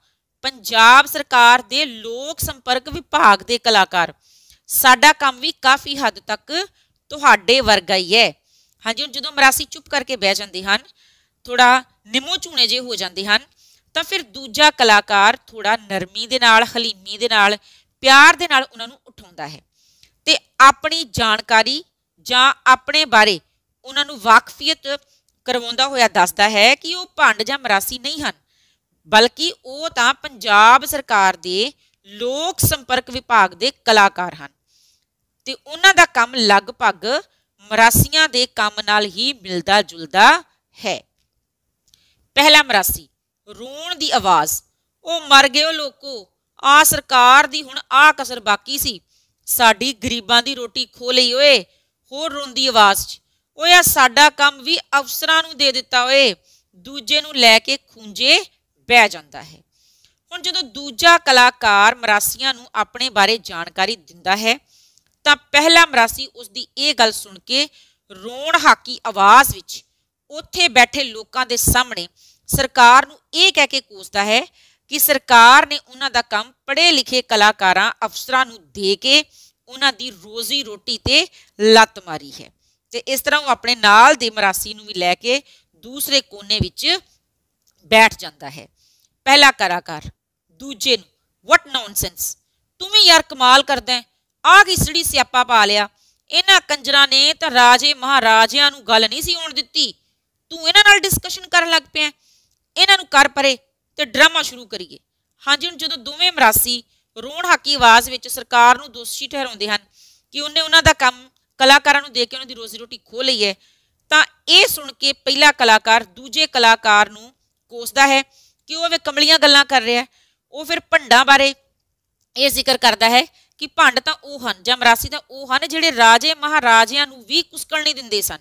ਪੰਜਾਬ ਸਰਕਾਰ ਦੇ ਲੋਕ ਸੰਪਰਕ ਵਿਭਾਗ ਦੇ ਕਲਾਕਾਰ। ਸਾਡਾ ਕੰਮ ਵੀ ਕਾਫੀ ਹੱਦ ਤੱਕ ਤੁਹਾਡੇ ਵਰਗਾ ਹੀ ਹੈ। ਹਾਂਜੀ, ਹੁਣ ਜਦੋਂ ਮਰਾਸੀ ਚੁੱਪ ਕਰਕੇ ਬਹਿ ਜਾਂਦੇ ਹਨ ਥੋੜਾ ਨਿਮੋ ਚੂਣੇ ਜੇ ਹੋ ਜਾਂਦੇ ਹਨ, ਤਾਂ ਫਿਰ ਦੂਜਾ ਕਲਾਕਾਰ ਥੋੜਾ ਨਰਮੀ ਦੇ ਨਾਲ, ਹਲੀਮੀ ਦੇ ਨਾਲ, ਪਿਆਰ ਦੇ ਨਾਲ ਉਹਨਾਂ ਨੂੰ ਉਠਾਉਂਦਾ ਹੈ। ਤੇ ਆਪਣੀ ਜਾਣਕਾਰੀ ਜਾਂ ਆਪਣੇ ਬਾਰੇ ਉਹਨਾਂ ਨੂੰ ਵਾਕਫੀਅਤ ਕਰਵਾਉਂਦਾ ਹੋਇਆ ਦੱਸਦਾ ਹੈ ਕਿ ਉਹ ਭੰਡ ਜਾਂ ਮਰਾਸੀ ਨਹੀਂ ਹਨ, ਬਲਕਿ ਉਹ ਤਾਂ ਪੰਜਾਬ ਸਰਕਾਰ ਦੇ ਲੋਕ ਸੰਪਰਕ ਵਿਭਾਗ ਦੇ ਕਲਾਕਾਰ ਹਨ। ਤੇ ਉਹਨਾਂ ਦਾ ਕੰਮ ਲਗਭਗ ਮਰਾਸੀਆਂ ਦੇ ਕੰਮ ਨਾਲ ਹੀ ਮਿਲਦਾ ਜੁਲਦਾ ਹੈ। ਪਹਿਲਾ ਮਰਾਸੀ, ਰੋਣ ਦੀ ਆਵਾਜ਼। ਉਹ ਮਰ ਗਏ ਲੋਕੋ ਆ ਸਰਕਾਰ ਦੀ ਹੁਣ ਆ ਕਸਰ ਬਾਕੀ ਸੀ। ਸਾਡੀ ਗਰੀਬਾਂ ਦੀ ਰੋਟੀ ਖੋ ਲਈ ਓਏ ਹੋਰ ਰੋਂਦੀ ਆਵਾਜ਼ 'ਚ, ਓਏ ਆ ਸਾਡਾ ਕੰਮ ਵੀ ਅਫਸਰਾਂ ਨੂੰ ਦੇ ਦਿੱਤਾ ਓਏ, ਦੂਜੇ ਨੂੰ ਲੈ ਕੇ ਖੁੰਝੇ ਬਹਿ ਜਾਂਦਾ ਹੈ। ਹੁਣ ਜਦੋਂ ਦੂਜਾ ਕਲਾਕਾਰ ਮਰਾਸੀਆਂ ਨੂੰ ਆਪਣੇ ਬਾਰੇ ਜਾਣਕਾਰੀ ਦਿੰਦਾ ਹੈ, ਤਾਂ ਪਹਿਲਾ ਮਰਾਸੀ ਉਸ ਦੀ ਇਹ ਗੱਲ ਸੁਣ ਕੇ ਰੋਣ ਹਾਕੀ ਆਵਾਜ਼ ਵਿੱਚ ਉੱਥੇ ਬੈਠੇ ਲੋਕਾਂ ਦੇ ਸਾਹਮਣੇ ਸਰਕਾਰ ਨੂੰ ਇਹ ਕਹਿ ਕੇ ਕੋਸਦਾ ਹੈ ਕਿ ਸਰਕਾਰ ਨੇ ਉਹਨਾਂ ਦਾ ਕੰਮ ਪੜ੍ਹੇ ਲਿਖੇ ਕਲਾਕਾਰਾਂ, ਅਫਸਰਾਂ ਨੂੰ ਦੇ ਕੇ ਉਹਨਾਂ ਦੀ ਰੋਜ਼ੀ ਰੋਟੀ ਤੇ ਲੱਤ ਮਾਰੀ ਹੈ। ਤੇ ਇਸ ਤਰ੍ਹਾਂ ਉਹ ਆਪਣੇ ਨਾਲ ਦੇ ਮਰਾਸੀ ਨੂੰ ਵੀ ਲੈ ਕੇ ਦੂਸਰੇ ਕੋਨੇ ਵਿੱਚ ਬੈਠ ਜਾਂਦਾ ਹੈ। ਪਹਿਲਾ ਕਲਾਕਾਰ ਦੂਜੇ ਨੂੰ ਵਟ ਨੌਨਸੈਂਸ ਤੂੰ ਵੀ ਯਾਰ ਕਮਾਲ ਕਰਦਾ ਹੈ। ਆ ਕੀ ਸੜੀ ਸਿਆਪਾ ਪਾ ਲਿਆ। ਇਹਨਾਂ ਕੰਜਰਾਂ ਨੇ ਤਾਂ ਰਾਜੇ ਮਹਾਰਾਜਿਆਂ ਨੂੰ ਗੱਲ ਨਹੀਂ ਸੀ ਹੋਣ ਦਿੱਤੀ। ਤੂੰ ਇਹਨਾਂ ਨਾਲ ਡਿਸਕਸ਼ਨ ਕਰਨ ਲੱਗ ਪਿਆ ਇਹਨਾਂ ਨੂੰ ਕਰ ਪਰੇ ਤੇ ਡਰਾਮਾ ਸ਼ੁਰੂ ਕਰੀਏ। ਹਾਂਜੀ, ਹੁਣ ਜਦੋਂ ਦੋਵੇਂ ਮਰਾਸੀ ਰੋਣ ਹਾਕੀ ਆਵਾਜ਼ ਵਿੱਚ ਸਰਕਾਰ ਨੂੰ ਦੋਸ਼ੀ ਠਹਿਰਾਉਂਦੇ ਹਨ ਕਿ ਉਹਨੇ ਉਹਨਾਂ ਦਾ ਕੰਮ ਕਲਾਕਾਰਾਂ ਨੂੰ ਦੇ ਕੇ ਉਹਨਾਂ ਦੀ ਰੋਜ਼ੀ ਰੋਟੀ ਖੋ ਲਈ ਹੈ, ਤਾਂ ਇਹ ਸੁਣ ਕੇ ਪਹਿਲਾ ਕਲਾਕਾਰ ਦੂਜੇ ਕਲਾਕਾਰ ਨੂੰ ਕੋਸਦਾ ਹੈ ਕਿ ਉਹ ਵੇ ਕਮਲੀਆਂ ਗੱਲਾਂ ਕਰ ਰਿਹਾ ਹੈ, ਉਹ ਫਿਰ ਭੰਡਾਂ ਬਾਰੇ ਇਹ ਜ਼ਿਕਰ ਕਰਦਾ ਹੈ ਕਿ ਭੰਡ ਤਾਂ ਉਹ ਹਨ ਜਾਂ ਮਰਾਸੀ ਤਾਂ ਉਹ ਹਨ ਜਿਹੜੇ ਰਾਜੇ ਮਹਾਰਾਜਿਆਂ ਨੂੰ ਵੀ ਕੁਸਕਣ ਨਹੀਂ ਦਿੰਦੇ ਸਨ,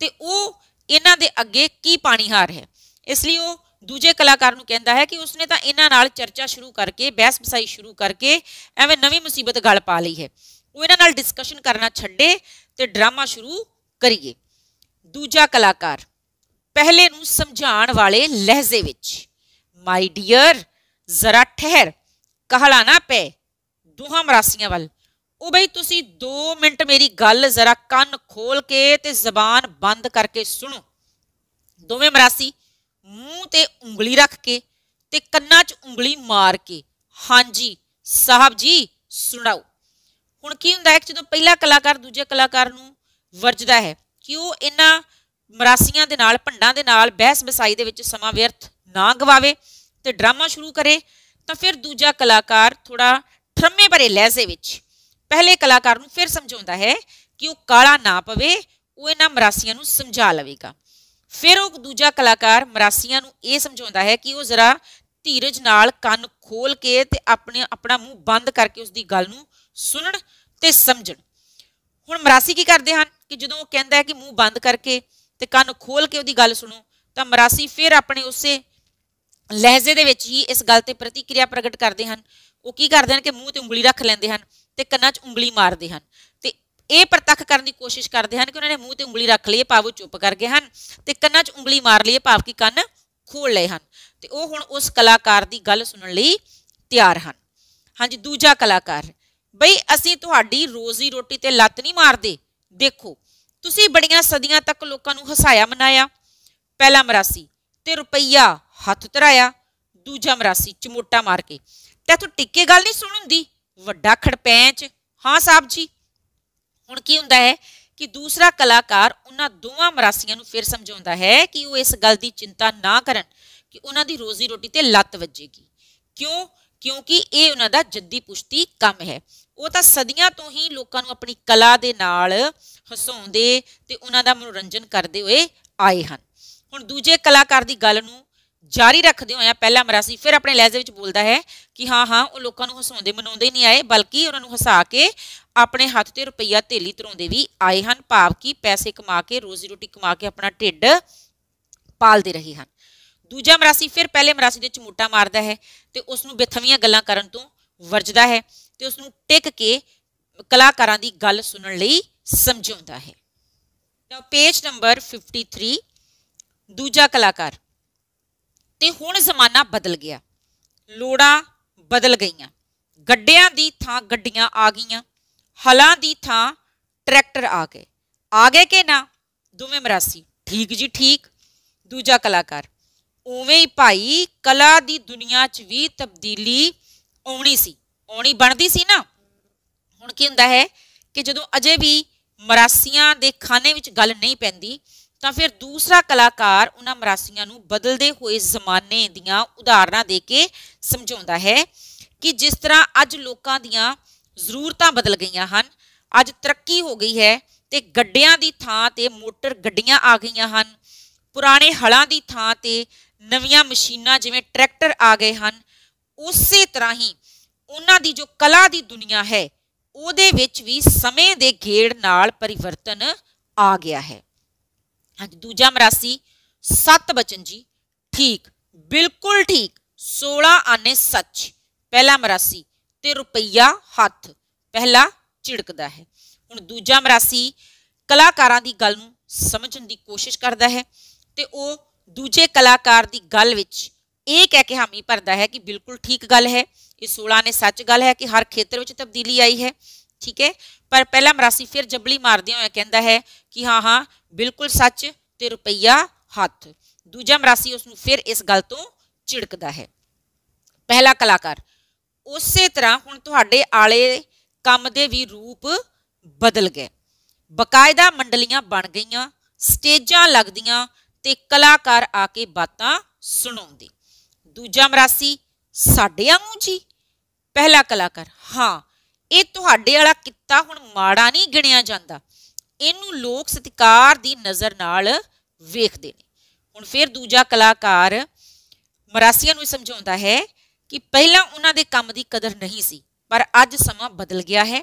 ਤੇ ਉਹ ਇਹਨਾਂ ਦੇ ਅੱਗੇ ਕੀ ਪਾਣੀ ਹਾਰ ਹੈ, ਇਸ ਲਈ ਉਹ ਦੂਜੇ ਕਲਾਕਾਰ ਨੂੰ ਕਹਿੰਦਾ ਹੈ ਕਿ ਉਸਨੇ ਤਾਂ ਇਹਨਾਂ ਨਾਲ ਚਰਚਾ ਸ਼ੁਰੂ ਕਰਕੇ, ਬਹਿਸ ਬਸਾਈ ਸ਼ੁਰੂ ਕਰਕੇ ਐਵੇਂ ਨਵੀਂ ਮੁਸੀਬਤ ਗਲ ਪਾ ਲਈ ਹੈ। ਉਹ ਇਹਨਾਂ ਨਾਲ ਡਿਸਕਸ਼ਨ ਕਰਨਾ ਛੱਡੇ ਤੇ ਡਰਾਮਾ ਸ਼ੁਰੂ ਕਰੀਏ। ਦੂਜਾ ਕਲਾਕਾਰ, ਪਹਿਲੇ ਨੂੰ ਸਮਝਾਉਣ ਵਾਲੇ ਲਹਿਜ਼ੇ ਵਿੱਚ ਮਾਈ ਡੀਅਰ ਜ਼ਰਾ ਠਹਿਰ ਕਹਲਾ ਨਾ ਪੈ, ਦੋਹਾਂ ਮਰਾਸੀਆਂ ਵੱਲ। ਉਹ ਬਈ ਤੁਸੀਂ 2 ਮਿੰਟ ਮੇਰੀ ਗੱਲ ਜ਼ਰਾ ਕੰਨ ਖੋਲ ਕੇ ਤੇ ਜ਼ਬਾਨ ਬੰਦ ਕਰਕੇ ਸੁਣੋ। ਦੋਵੇਂ ਮਰਾਸੀ ਮੂੰਹ ਤੇ ਉਂਗਲੀ ਰੱਖ ਕੇ ਤੇ ਕੰਨਾਂ 'ਚ ਉਂਗਲੀ ਮਾਰ ਕੇ। ਹਾਂਜੀ, ਸਾਹਿਬ ਜੀ, ਸੁਣਾਓ। ਹੁਣ ਕੀ ਹੁੰਦਾ ਹੈ ਕਿ ਜਦੋਂ ਪਹਿਲਾ ਕਲਾਕਾਰ ਦੂਜੇ ਕਲਾਕਾਰ ਨੂੰ ਵਰਜਦਾ ਹੈ, ਕਿ ਉਹ ਇਹਨਾਂ ਮਰਾਸੀਆਂ ਦੇ ਨਾਲ, ਭੰਡਾਂ ਦੇ ਨਾਲ ਬਹਿਸ ਬਸਾਈ ਦੇ ਵਿੱਚ ਸਮਾਂ ਵਿਅਰਥ ਨਾ ਗਵਾਵੇ ਤੇ ਡਰਾਮਾ ਸ਼ੁਰੂ ਕਰੇ, ਤਾਂ ਫਿਰ ਦੂਜਾ ਕਲਾਕਾਰ ਥੋੜਾ ਠਰਮੇ ਭਰੇ ਲਹਿਜ਼ੇ ਵਿੱਚ ਪਹਿਲੇ ਕਲਾਕਾਰ ਨੂੰ ਫਿਰ ਸਮਝਾਉਂਦਾ ਹੈ ਕਿ ਉਹ ਕਾਲਾ ਨਾ ਪਵੇ, ਉਹ ਇਹਨਾਂ ਮਰਾਸੀਆਂ ਨੂੰ ਸਮਝਾ ਲਵੇਗਾ। ਫਿਰ ਉਹ ਦੂਜਾ ਕਲਾਕਾਰ ਮਰਾਸੀਆਂ ਨੂੰ ਇਹ ਸਮਝਾਉਂਦਾ ਹੈ ਕਿ ਉਹ ਜ਼ਰਾ ਧੀਰਜ ਨਾਲ ਕੰਨ ਖੋਲ ਕੇ ਤੇ ਆਪਣੇ, ਆਪਣਾ ਮੂੰਹ ਬੰਦ ਕਰਕੇ ਉਸ ਦੀ ਗੱਲ ਨੂੰ ਸੁਣਨ ਤੇ ਸਮਝਣ। ਹੁਣ ਮਰਾਸੀ ਕੀ ਕਰਦੇ ਹਨ? ਕਿ ਜਦੋਂ ਉਹ ਕਹਿੰਦਾ ਹੈ ਕਿ ਮੂੰਹ ਬੰਦ ਕਰਕੇ ਤੇ ਕੰਨ ਖੋਲ ਕੇ ਉਹਦੀ ਗੱਲ ਸੁਣੋ, ਤਾਂ ਮਰਾਸੀ ਫਿਰ ਆਪਣੇ ਉਸੇ ਲਹਿਜ਼ੇ ਦੇ ਵਿੱਚ ਹੀ ਇਸ ਗੱਲ ਤੇ ਪ੍ਰਤੀਕਿਰਿਆ ਪ੍ਰਗਟ ਕਰਦੇ ਹਨ। ਉਹ ਕੀ ਕਰਦੇ ਹਨ ਕਿ ਮੂੰਹ ਤੇ ਉਂਗਲੀ ਰੱਖ ਲੈਂਦੇ ਹਨ ਤੇ ਕੰਨਾਂ 'ਚ ਉਂਗਲੀ ਮਾਰਦੇ ਹਨ। ਇਹ ਪ੍ਰਤੱਖ ਕਰਨ ਦੀ ਕੋਸ਼ਿਸ਼ ਕਰਦੇ ਹਨ ਕਿ ਉਹਨਾਂ ਨੇ ਮੂੰਹ ਤੇ ਉਂਗਲੀ ਰੱਖ ਲਈ ਭਾਵ ਉਹ ਚੁੱਪ ਕਰ ਗਏ ਹਨ ਤੇ ਕੰਨਾਂ 'ਚ ਉਂਗਲੀ ਮਾਰ ਲਈ ਭਾਵ ਕਿ ਕੰਨ ਖੋਲ ਲਏ ਹਨ। ਤੇ ਉਹ ਹੁਣ ਉਸ ਕਲਾਕਾਰ ਦੀ ਗੱਲ ਸੁਣਨ ਲਈ ਤਿਆਰ ਹਨ। ਹਾਂਜੀ, ਦੂਜਾ ਕਲਾਕਾਰ, ਬਈ ਅਸੀਂ ਤੁਹਾਡੀ ਰੋਜ਼ੀ ਰੋਟੀ ਤੇ ਲੱਤ ਨਹੀਂ ਮਾਰਦੇ, ਦੇਖੋ, ਤੁਸੀਂ ਬੜੀਆਂ ਸਦੀਆਂ ਤੱਕ ਲੋਕਾਂ ਨੂੰ ਹਸਾਇਆ ਮਨਾਇਆ, ਪਹਿਲਾ ਮਰਾਸੀ ਤੇ ਰੁਪਈਆ ਹੱਥ ਧਰਾਇਆ, ਦੂਜਾ ਮਰਾਸੀ ਚਮੋਟਾ ਮਾਰ ਕੇ। ਤੇ ਤੂੰ ਟਿੱਕੇ ਗੱਲ ਨਹੀਂ ਸੁਣ ਹੁੰਦੀ, ਵੱਡਾ ਖੜਪੈਂਚ, ਹਾਂ ਸਾਹਿਬ ਜੀ। ਹੁਣ ਕੀ ਹੁੰਦਾ ਹੈ ਕਿ ਦੂਸਰਾ ਕਲਾਕਾਰ ਉਹਨਾਂ ਦੋਵਾਂ ਮਰਾਸੀਆਂ ਨੂੰ ਫਿਰ ਸਮਝਾਉਂਦਾ ਹੈ ਕਿ ਉਹ ਇਸ ਗੱਲ ਦੀ ਚਿੰਤਾ ਨਾ ਕਰਨ ਕਿ ਉਹਨਾਂ ਦੀ ਰੋਜ਼ੀ ਰੋਟੀ ਤੇ ਲੱਤ ਵੱਜੇਗੀ। ਕਿਉਂ? ਕਿਉਂਕਿ ਇਹ ਉਹਨਾਂ ਦਾ ਜੱਦੀ ਪੁਸ਼ਤੀ ਕੰਮ ਹੈ। ਉਹ ਤਾਂ ਸਦੀਆਂ ਤੋਂ ਹੀ ਲੋਕਾਂ ਨੂੰ ਆਪਣੀ ਕਲਾ ਦੇ ਨਾਲ ਹਸਾਉਂਦੇ ਤੇ ਉਹਨਾਂ ਦਾ ਮਨੋਰੰਜਨ ਕਰਦੇ ਹੋਏ ਆਏ ਹਨ। ਹੁਣ ਦੂਜੇ ਕਲਾਕਾਰ ਦੀ ਗੱਲ ਨੂੰ ਜਾਰੀ ਰੱਖਦੇ ਹੋਇਆ ਪਹਿਲਾ ਮਰਾਸੀ, ਫਿਰ ਆਪਣੇ ਲਹਿਜ਼ੇ ਵਿੱਚ ਬੋਲਦਾ ਹੈ ਕਿ ਹਾਂ ਹਾਂ, ਉਹ ਲੋਕਾਂ ਨੂੰ ਹਸਾਉਂਦੇ ਮਨਾਉਂਦੇ ਨਹੀਂ ਆਏ, ਬਲਕਿ ਉਹਨਾਂ ਨੂੰ ਹਸਾ ਕੇ ਆਪਣੇ ਹੱਥ ਤੇ ਰੁਪਈਆ ਥੇਲੀ ਧਰਾਉਂਦੇ ਵੀ ਆਏ ਹਨ, ਭਾਵ ਕਿ ਪੈਸੇ ਕਮਾ ਕੇ, ਰੋਜ਼ੀ ਰੋਟੀ ਕਮਾ ਕੇ ਆਪਣਾ ਢਿੱਡ ਪਾਲਦੇ ਰਹੇ ਹਨ। ਦੂਜਾ ਮਰਾਸੀ, ਫਿਰ ਪਹਿਲੇ ਮਰਾਸੀ ਦੇ ਚਮੂਟਾ ਮਾਰਦਾ ਹੈ ਤੇ ਉਸ ਨੂੰ ਬੇਥਵੀਆਂ ਗੱਲਾਂ ਕਰਨ ਤੋਂ ਵਰਜਦਾ ਹੈ ਤੇ ਉਸ ਨੂੰ ਟਿਕ ਕੇ ਕਲਾਕਾਰਾਂ ਦੀ ਗੱਲ ਸੁਣਨ ਲਈ ਸਮਝਾਉਂਦਾ ਹੈ। ਨਾਓ ਪੇਜ ਨੰਬਰ 53 ਦੂਜਾ ਕਲਾਕਾਰ ਤੇ ਹੁਣ ਜ਼ਮਾਨਾ ਬਦਲ ਗਿਆ। ਲੋੜਾਂ ਬਦਲ ਗਈਆਂ। ਗੱਡਿਆਂ ਦੀ ਥਾਂ ਗੱਡੀਆਂ ਆ ਗਈਆਂ। ਹਲਾਂ ਦੀ ਥਾਂ ਟਰੈਕਟਰ ਆ ਗਏ। ਆ ਗਏ ਕਿ ਨਾ? ਦੋਵੇਂ ਮਰਾਸੀ। ਠੀਕ ਜੀ ਠੀਕ। ਦੂਜਾ ਕਲਾਕਾਰ। ਉਵੇਂ ਹੀ ਭਾਈ ਕਲਾ ਦੀ ਦੁਨੀਆ 'ਚ ਵੀ ਤਬਦੀਲੀ ਆਉਣੀ ਸੀ। ਆਉਣੀ ਬਣਦੀ ਸੀ ਨਾ। ਹੁਣ ਕੀ ਹੁੰਦਾ ਹੈ ਕਿ ਜਦੋਂ ਅਜੇ ਵੀ ਮਰਾਸੀਆਂ ਦੇ ਖਾਨੇ ਵਿੱਚ ਗੱਲ ਨਹੀਂ ਪੈਂਦੀ ਤਾਂ ਫਿਰ ਦੂਸਰਾ ਕਲਾਕਾਰ ਉਹਨਾਂ ਮਰਾਸੀਆਂ ਨੂੰ ਬਦਲਦੇ ਹੋਏ ਜ਼ਮਾਨੇ ਦੀਆਂ ਉਦਾਹਰਨਾਂ ਦੇ ਕੇ ਸਮਝਾਉਂਦਾ ਹੈ ਕਿ ਜਿਸ ਤਰ੍ਹਾਂ ਅੱਜ ਲੋਕਾਂ ਦੀਆਂ ਜ਼ਰੂਰਤਾਂ ਬਦਲ ਗਈਆਂ ਹਨ, ਅੱਜ ਤਰੱਕੀ ਹੋ ਗਈ ਹੈ ਤੇ ਗੱਡਿਆਂ ਦੀ ਥਾਂ ਤੇ ਮੋਟਰ ਗੱਡੀਆਂ ਆ ਗਈਆਂ ਹਨ, ਪੁਰਾਣੇ ਹਲਾਂ ਦੀ ਥਾਂ ਤੇ ਨਵੀਆਂ ਮਸ਼ੀਨਾਂ ਜਿਵੇਂ ਟਰੈਕਟਰ ਆ ਗਏ ਹਨ, ਉਸੇ ਤਰ੍ਹਾਂ ਹੀ ਉਹਨਾਂ ਦੀ ਜੋ ਕਲਾ ਦੀ ਦੁਨੀਆ ਹੈ, ਉਹਦੇ ਵਿੱਚ ਵੀ ਸਮੇਂ ਦੇ ਗੇੜ ਨਾਲ ਪਰਿਵਰਤਨ ਆ ਗਿਆ ਹੈ। ਹਾਂਜੀ, ਦੂਜਾ ਮਰਾਸੀ, ਸਤ ਬਚਨ ਜੀ। ਠੀਕ, ਬਿਲਕੁਲ ਠੀਕ 16 ਆਨੇ ਸੱਚ। ਪਹਿਲਾ ਮਰਾਸੀ, ਤੇ ਰੁਪਈਆ ਹੱਥ। ਪਹਿਲਾ ਝਿੜਕਦਾ ਹੈ। ਹੁਣ ਦੂਜਾ ਮਰਾਸੀ, ਕਲਾਕਾਰਾਂ ਦੀ ਗੱਲ ਨੂੰ ਸਮਝਣ ਦੀ ਕੋਸ਼ਿਸ਼ ਕਰਦਾ ਹੈ, ਤੇ ਉਹ ਦੂਜੇ ਕਲਾਕਾਰ ਦੀ ਗੱਲ ਵਿੱਚ ਇਹ ਕਹਿ ਕੇ ਹਾਮੀ ਭਰਦਾ ਹੈ ਕਿ ਬਿਲਕੁਲ ਠੀਕ ਗੱਲ ਹੈ। ਇਹ 16 ਨੇ ਸੱਚ ਗੱਲ ਹੈ ਕਿ ਹਰ ਖੇਤਰ ਵਿੱਚ ਤਬਦੀਲੀ ਆਈ ਹੈ। ਠੀਕ ਹੈ ਪਰ ਪਹਿਲਾ ਮਰਾਸੀ ਫਿਰ ਜਬਲੀ ਮਾਰਦਿਆਂ ਹੋਇਆ ਕਹਿੰਦਾ ਹੈ ਕਿ ਹਾਂ ਹਾਂ, ਬਿਲਕੁਲ ਸੱਚ ਤੇ ਰੁਪਈਆ ਹੱਥ। ਦੂਜਾ ਮਰਾਸੀ ਉਸ ਨੂੰ ਫਿਰ ਇਸ ਗੱਲ ਤੋਂ ਝਿੜਕਦਾ ਹੈ। ਪਹਿਲਾ ਕਲਾਕਾਰ, ਉਸੇ ਤਰ੍ਹਾਂ ਹੁਣ ਤੁਹਾਡੇ ਆਲੇ ਕੰਮ ਦੇ ਵੀ ਰੂਪ ਬਦਲ ਗਏ। ਬਕਾਇਦਾ ਮੰਡਲੀਆਂ ਬਣ ਗਈਆਂ, ਸਟੇਜਾਂ ਲੱਗਦੀਆਂ ਤੇ ਕਲਾਕਾਰ ਆ ਕੇ ਬਾਤਾਂ ਸੁਣਾਉਂਦੇ। ਦੂਜਾ ਮਰਾਸੀ, ਸਾਡੇ ਵਾਂਗੂ ਜੀ। ਪਹਿਲਾ ਕਲਾਕਾਰ, ਹਾਂ ਇਹ ਤੁਹਾਡੇ ਵਾਲਾ ਕਿੱਤਾ ਹੁਣ ਮਾੜਾ ਨਹੀਂ ਗਿਣਿਆ ਜਾਂਦਾ। ਇਹਨੂੰ ਲੋਕ ਸਤਿਕਾਰ ਦੀ ਨਜ਼ਰ ਨਾਲ ਵੇਖਦੇ ਨੇ। ਹੁਣ ਫਿਰ ਦੂਜਾ ਕਲਾਕਾਰ ਮਰਾਸੀਆਂ ਨੂੰ ਸਮਝਾਉਂਦਾ ਹੈ ਕਿ ਪਹਿਲਾਂ ਉਹਨਾਂ ਦੇ ਕੰਮ ਦੀ ਕਦਰ ਨਹੀਂ ਸੀ, ਪਰ ਅੱਜ ਸਮਾਂ ਬਦਲ ਗਿਆ ਹੈ।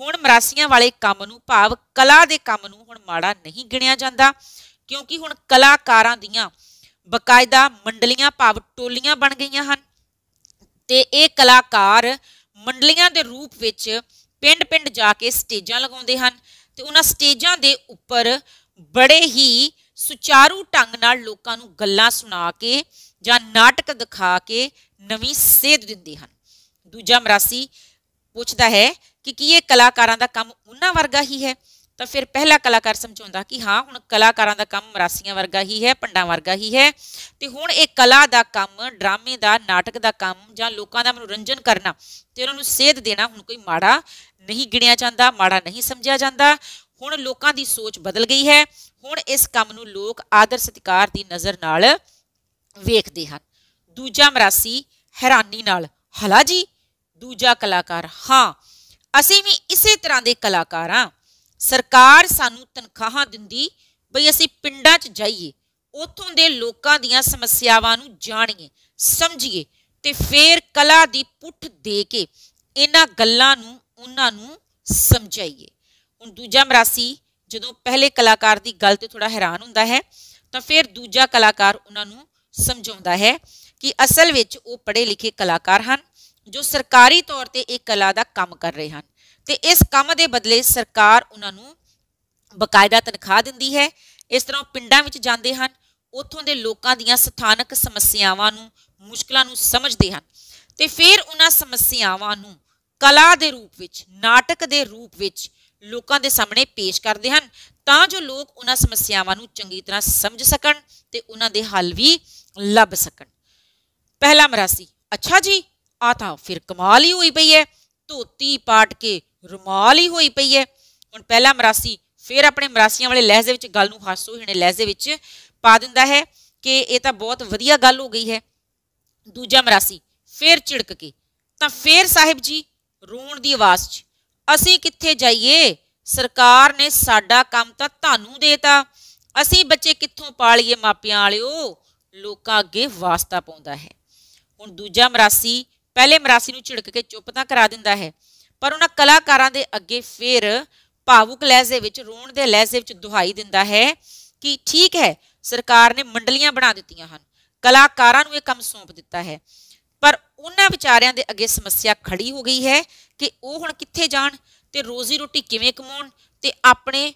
ਹੁਣ ਮਰਾਸੀਆਂ ਵਾਲੇ ਕੰਮ ਨੂੰ ਭਾਵ ਕਲਾ ਦੇ ਕੰਮ ਨੂੰ ਹੁਣ ਮਾੜਾ ਨਹੀਂ ਗਿਣਿਆ ਜਾਂਦਾ, ਕਿਉਂਕਿ ਹੁਣ ਕਲਾਕਾਰਾਂ ਦੀਆਂ ਬਕਾਇਦਾ ਮੰਡਲੀਆਂ ਭਾਵ ਟੋਲੀਆਂ ਬਣ ਗਈਆਂ ਹਨ। ਤੇ ਇਹ ਕਲਾਕਾਰ ਮੰਡਲੀਆਂ ਦੇ ਰੂਪ ਵਿੱਚ ਪਿੰਡ-ਪਿੰਡ ਜਾ ਕੇ ਸਟੇਜਾਂ ਲਗਾਉਂਦੇ ਹਨ ਤੇ ਉਹਨਾਂ ਸਟੇਜਾਂ ਦੇ ਉੱਪਰ ਬੜੇ ਹੀ ਸੁਚਾਰੂ ਢੰਗ ਨਾਲ ਲੋਕਾਂ ਨੂੰ ਗੱਲਾਂ ਸੁਣਾ ਕੇ ਜਾਂ ਨਾਟਕ ਦਿਖਾ ਕੇ ਨਵੀਂ ਸੇਧ ਦਿੰਦੇ ਹਨ। ਦੂਜਾ ਮਰਾਸੀ ਪੁੱਛਦਾ ਹੈ ਕਿ ਕੀ ਇਹ ਕਲਾਕਾਰਾਂ ਦਾ ਕੰਮ ਉਹਨਾਂ ਵਰਗਾ ਹੀ ਹੈ? ਤਾਂ ਫਿਰ ਪਹਿਲਾ ਕਲਾਕਾਰ ਸਮਝਾਉਂਦਾ ਕਿ ਹਾਂ, ਹੁਣ ਕਲਾਕਾਰਾਂ ਦਾ ਕੰਮ ਮਰਾਸੀਆਂ ਵਰਗਾ ਹੀ ਹੈ, ਪੰਡਾਂ ਵਰਗਾ ਹੀ ਹੈ। ਤੇ ਹੁਣ ਇਹ ਕਲਾ ਦਾ ਕੰਮ, ਡਰਾਮੇ ਦਾ, ਨਾਟਕ ਦਾ ਕੰਮ ਜਾਂ ਲੋਕਾਂ ਦਾ ਮਨੋਰੰਜਨ ਕਰਨਾ ਤੇ ਉਹਨਾਂ ਨੂੰ ਸੇਧ ਦੇਣਾ ਹੁਣ ਕੋਈ ਮਾੜਾ ਨਹੀਂ ਗਿਣਿਆ ਜਾਂਦਾ, ਮਾੜਾ ਨਹੀਂ ਸਮਝਿਆ ਜਾਂਦਾ। ਹੁਣ ਲੋਕਾਂ ਦੀ ਸੋਚ ਬਦਲ ਗਈ ਹੈ। ਹੁਣ ਇਸ ਕੰਮ ਨੂੰ ਲੋਕ ਆਦਰ ਸਤਿਕਾਰ ਦੀ ਨਜ਼ਰ ਨਾਲ ਵੇਖਦੇ ਹਨ। ਦੂਜਾ ਮਰਾਸੀ ਹੈਰਾਨੀ ਨਾਲ, ਹਲਾ ਜੀ, ਦੂਜਾ ਕਲਾਕਾਰ, ਹਾਂ, ਅਸੀਂ ਵੀ ਇਸੇ ਤਰ੍ਹਾਂ ਦੇ ਕਲਾਕਾਰ ਹਾਂ। ਸਰਕਾਰ ਸਾਨੂੰ ਤਨਖਾਹਾਂ ਦਿੰਦੀ, ਬਈ ਅਸੀਂ ਪਿੰਡਾਂ 'ਚ ਜਾਈਏ, ਉੱਥੋਂ ਦੇ ਲੋਕਾਂ ਦੀਆਂ ਸਮੱਸਿਆਵਾਂ ਨੂੰ ਜਾਣੀਏ, ਸਮਝੀਏ ਤੇ ਫੇਰ ਕਲਾ ਦੀ ਪੁੱਠ ਦੇ ਕੇ ਇਹਨਾਂ ਗੱਲਾਂ ਨੂੰ, ਉਹਨਾਂ ਨੂੰ ਸਮਝਾਈਏ। ਹੁਣ ਦੂਜਾ ਮਰਾਸੀ, ਜਦੋਂ ਪਹਿਲੇ ਕਲਾਕਾਰ ਦੀ ਗੱਲ ਤੇ ਥੋੜਾ ਹੈਰਾਨ ਹੁੰਦਾ ਹੈ, ਤਾਂ ਫਿਰ ਦੂਜਾ ਕਲਾਕਾਰ ਉਹਨਾਂ ਨੂੰ ਸਮਝਾਉਂਦਾ ਹੈ ਕਿ ਅਸਲ ਵਿੱਚ ਉਹ ਪੜ੍ਹੇ ਲਿਖੇ ਕਲਾਕਾਰ ਹਨ, ਜੋ ਸਰਕਾਰੀ ਤੌਰ ਤੇ ਇਹ ਕਲਾ ਦਾ ਕੰਮ ਕਰ ਰਹੇ ਹਨ। ਤੇ ਇਸ ਕੰਮ ਦੇ ਬਦਲੇ ਸਰਕਾਰ ਉਹਨਾਂ ਨੂੰ ਬਕਾਇਦਾ ਤਨਖਾਹ ਦਿੰਦੀ ਹੈ। ਇਸ ਤਰ੍ਹਾਂ ਪਿੰਡਾਂ ਵਿੱਚ ਜਾਂਦੇ ਹਨ, ਉੱਥੋਂ ਦੇ ਲੋਕਾਂ ਦੀਆਂ ਸਥਾਨਕ ਸਮੱਸਿਆਵਾਂ ਨੂੰ, ਮੁਸ਼ਕਲਾਂ ਨੂੰ ਸਮਝਦੇ ਹਨ ਤੇ ਫਿਰ ਉਹਨਾਂ ਸਮੱਸਿਆਵਾਂ ਨੂੰ ਕਲਾ ਦੇ ਰੂਪ ਵਿੱਚ, ਨਾਟਕ ਦੇ ਰੂਪ ਵਿੱਚ ਲੋਕਾਂ ਦੇ ਸਾਹਮਣੇ ਪੇਸ਼ ਕਰਦੇ ਹਨ ਤਾਂ ਜੋ ਲੋਕ ਉਹਨਾਂ ਸਮੱਸਿਆਵਾਂ ਨੂੰ ਚੰਗੀ ਤਰ੍ਹਾਂ ਸਮਝ ਸਕਣ ਤੇ ਉਹਨਾਂ ਦੇ ਹੱਲ ਵੀ ਲੱਭ ਸਕਣ। ਪਹਿਲਾ ਮਰਾਸੀ, ਅੱਛਾ ਜੀ ਆ ਤਾਂ ਫਿਰ ਕਮਾਲ ਹੀ ਹੋਈ ਪਈ ਹੈ। ਧੋਤੀ ਪਾਟ ਕੇ ਰੁਮਾਲ ਹੀ ਹੋਈ ਪਈ ਹੈ। ਹੁਣ ਪਹਿਲਾ ਮਰਾਸੀ, ਫਿਰ ਆਪਣੇ ਮਰਾਸੀਆਂ ਵਾਲੇ ਲਹਿਜ਼ੇ ਵਿੱਚ ਗੱਲ ਨੂੰ ਹਾਸੋਹੀਣੇ ਲਹਿਜ਼ੇ ਵਿੱਚ ਪਾ ਦਿੰਦਾ ਹੈ ਕਿ ਇਹ ਤਾਂ ਬਹੁਤ ਵਧੀਆ ਗੱਲ ਹੋ ਗਈ ਹੈ। ਦੂਜਾ ਮਰਾਸੀ, ਫਿਰ ਝਿੜਕ ਕੇ। ਤਾਂ ਫਿਰ ਸਾਹਿਬ ਜੀ, ਰੋਣ ਦੀ ਆਵਾਜ਼ 'ਚ, ਅਸੀਂ ਕਿੱਥੇ ਜਾਈਏ? ਸਰਕਾਰ ਨੇ ਸਾਡਾ ਕੰਮ ਤਾਂ ਤੁਹਾਨੂੰ ਦੇਤਾ। ਅਸੀਂ ਬੱਚੇ ਕਿੱਥੋਂ ਪਾਲੀਏ ਮਾਪਿਆਂ ਵਾਲਿਓ? ਲੋਕਾਂ ਅੱਗੇ ਵਾਸਤਾ ਪਾਉਂਦਾ ਹੈ। ਹੁਣ ਦੂਜਾ ਮਰਾਸੀ, ਪਹਿਲੇ ਮਰਾਸੀ ਨੂੰ ਝਿੜਕ ਕੇ ਚੁੱਪ ਤਾਂ ਕਰਾ ਦਿੰਦਾ ਹੈ। ਪਰ ਉਹਨਾਂ ਕਲਾਕਾਰਾਂ ਦੇ ਅੱਗੇ ਫਿਰ ਭਾਵੁਕ ਲਹਿਜ਼ੇ ਵਿੱਚ, ਰੋਣ ਦੇ ਲਹਿਜ਼ੇ ਵਿੱਚ ਦੁਹਾਈ ਦਿੰਦਾ ਹੈ ਕਿ ਠੀਕ ਹੈ, ਸਰਕਾਰ ਨੇ ਮੰਡਲੀਆਂ ਬਣਾ ਦਿੱਤੀਆਂ ਹਨ, ਕਲਾਕਾਰਾਂ ਨੂੰ ਇਹ ਕੰਮ ਸੌਂਪ ਦਿੱਤਾ ਹੈ। ਪਰ ਉਹਨਾਂ ਵਿਚਾਰਿਆਂ ਦੇ ਅੱਗੇ ਸਮੱਸਿਆ ਖੜੀ ਹੋ ਗਈ ਹੈ ਕਿ ਉਹ ਹੁਣ ਕਿੱਥੇ ਜਾਣ ਤੇ ਰੋਜ਼ੀ ਰੋਟੀ ਕਿਵੇਂ ਕਮਾਉਣ ਤੇ ਆਪਣੇ